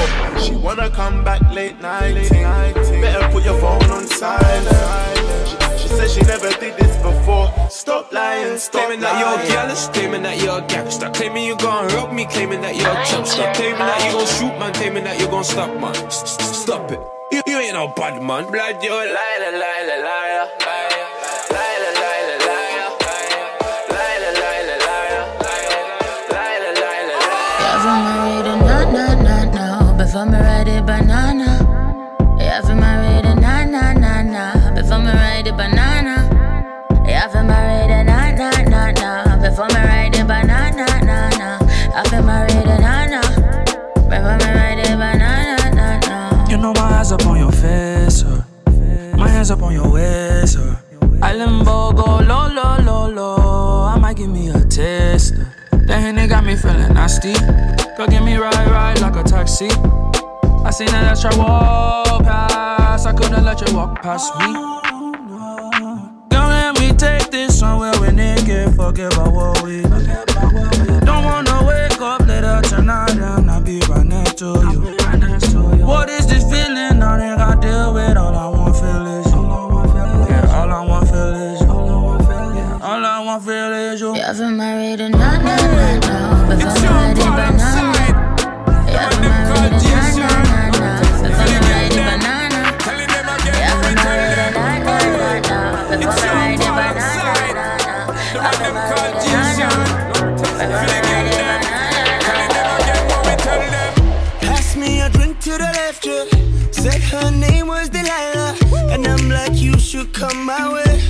She wanna come back late night. Better put your phone on silent. She, she said she never did this before. Stop lying, stop Claiming that you're jealous, claiming that you're a gangster, claiming you gon' rob me, claiming that you're a chumster, claiming that you gon' shoot man, claiming that you gon' stop man. S- s- Stop it. You, you ain't no bad man. Blood, you a liar, liar, liar, liar, up on your waist. Uh. I limbo go low, low, low, low. I might give me a taste. Uh. That Henny got me feeling nasty. Go get me ride, ride like a taxi. I seen that extra walk past. I couldn't let you walk past me. Don't let me take this somewhere we naked. Forget about what we do. Don't wanna wake up later tonight and I be right next to you. What is this feeling? Want feel is you. Yeah, from married a na na na na. Before me ride a banana. Yeah, from married a na na na na. Before me ride a banana. Yeah, from married a na na na na. Before me ride a banana na na. Yeah, from married a na na. Before me ride a Pass me a drink to the left, yeah. Said her name was Delilah. And I'm like, you should come my way.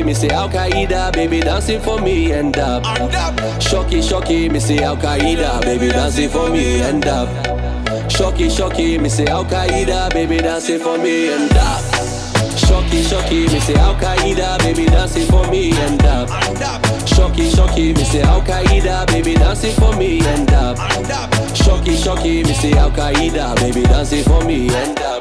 shocky, me say Al Qaeda, baby dancing for me and up. Shocky, shocky, me say Al Qaeda, baby dancing for me and up. Shocky, shocky, me say Al Qaeda, baby dancing for me and up. Shocky, shocky, me say Al Qaeda, baby dancing for me and up. Shocky, shocky, me say Al Qaeda, baby dancing for me and up. Shocky, shocky, me say Al Qaeda, baby dancing for me and up.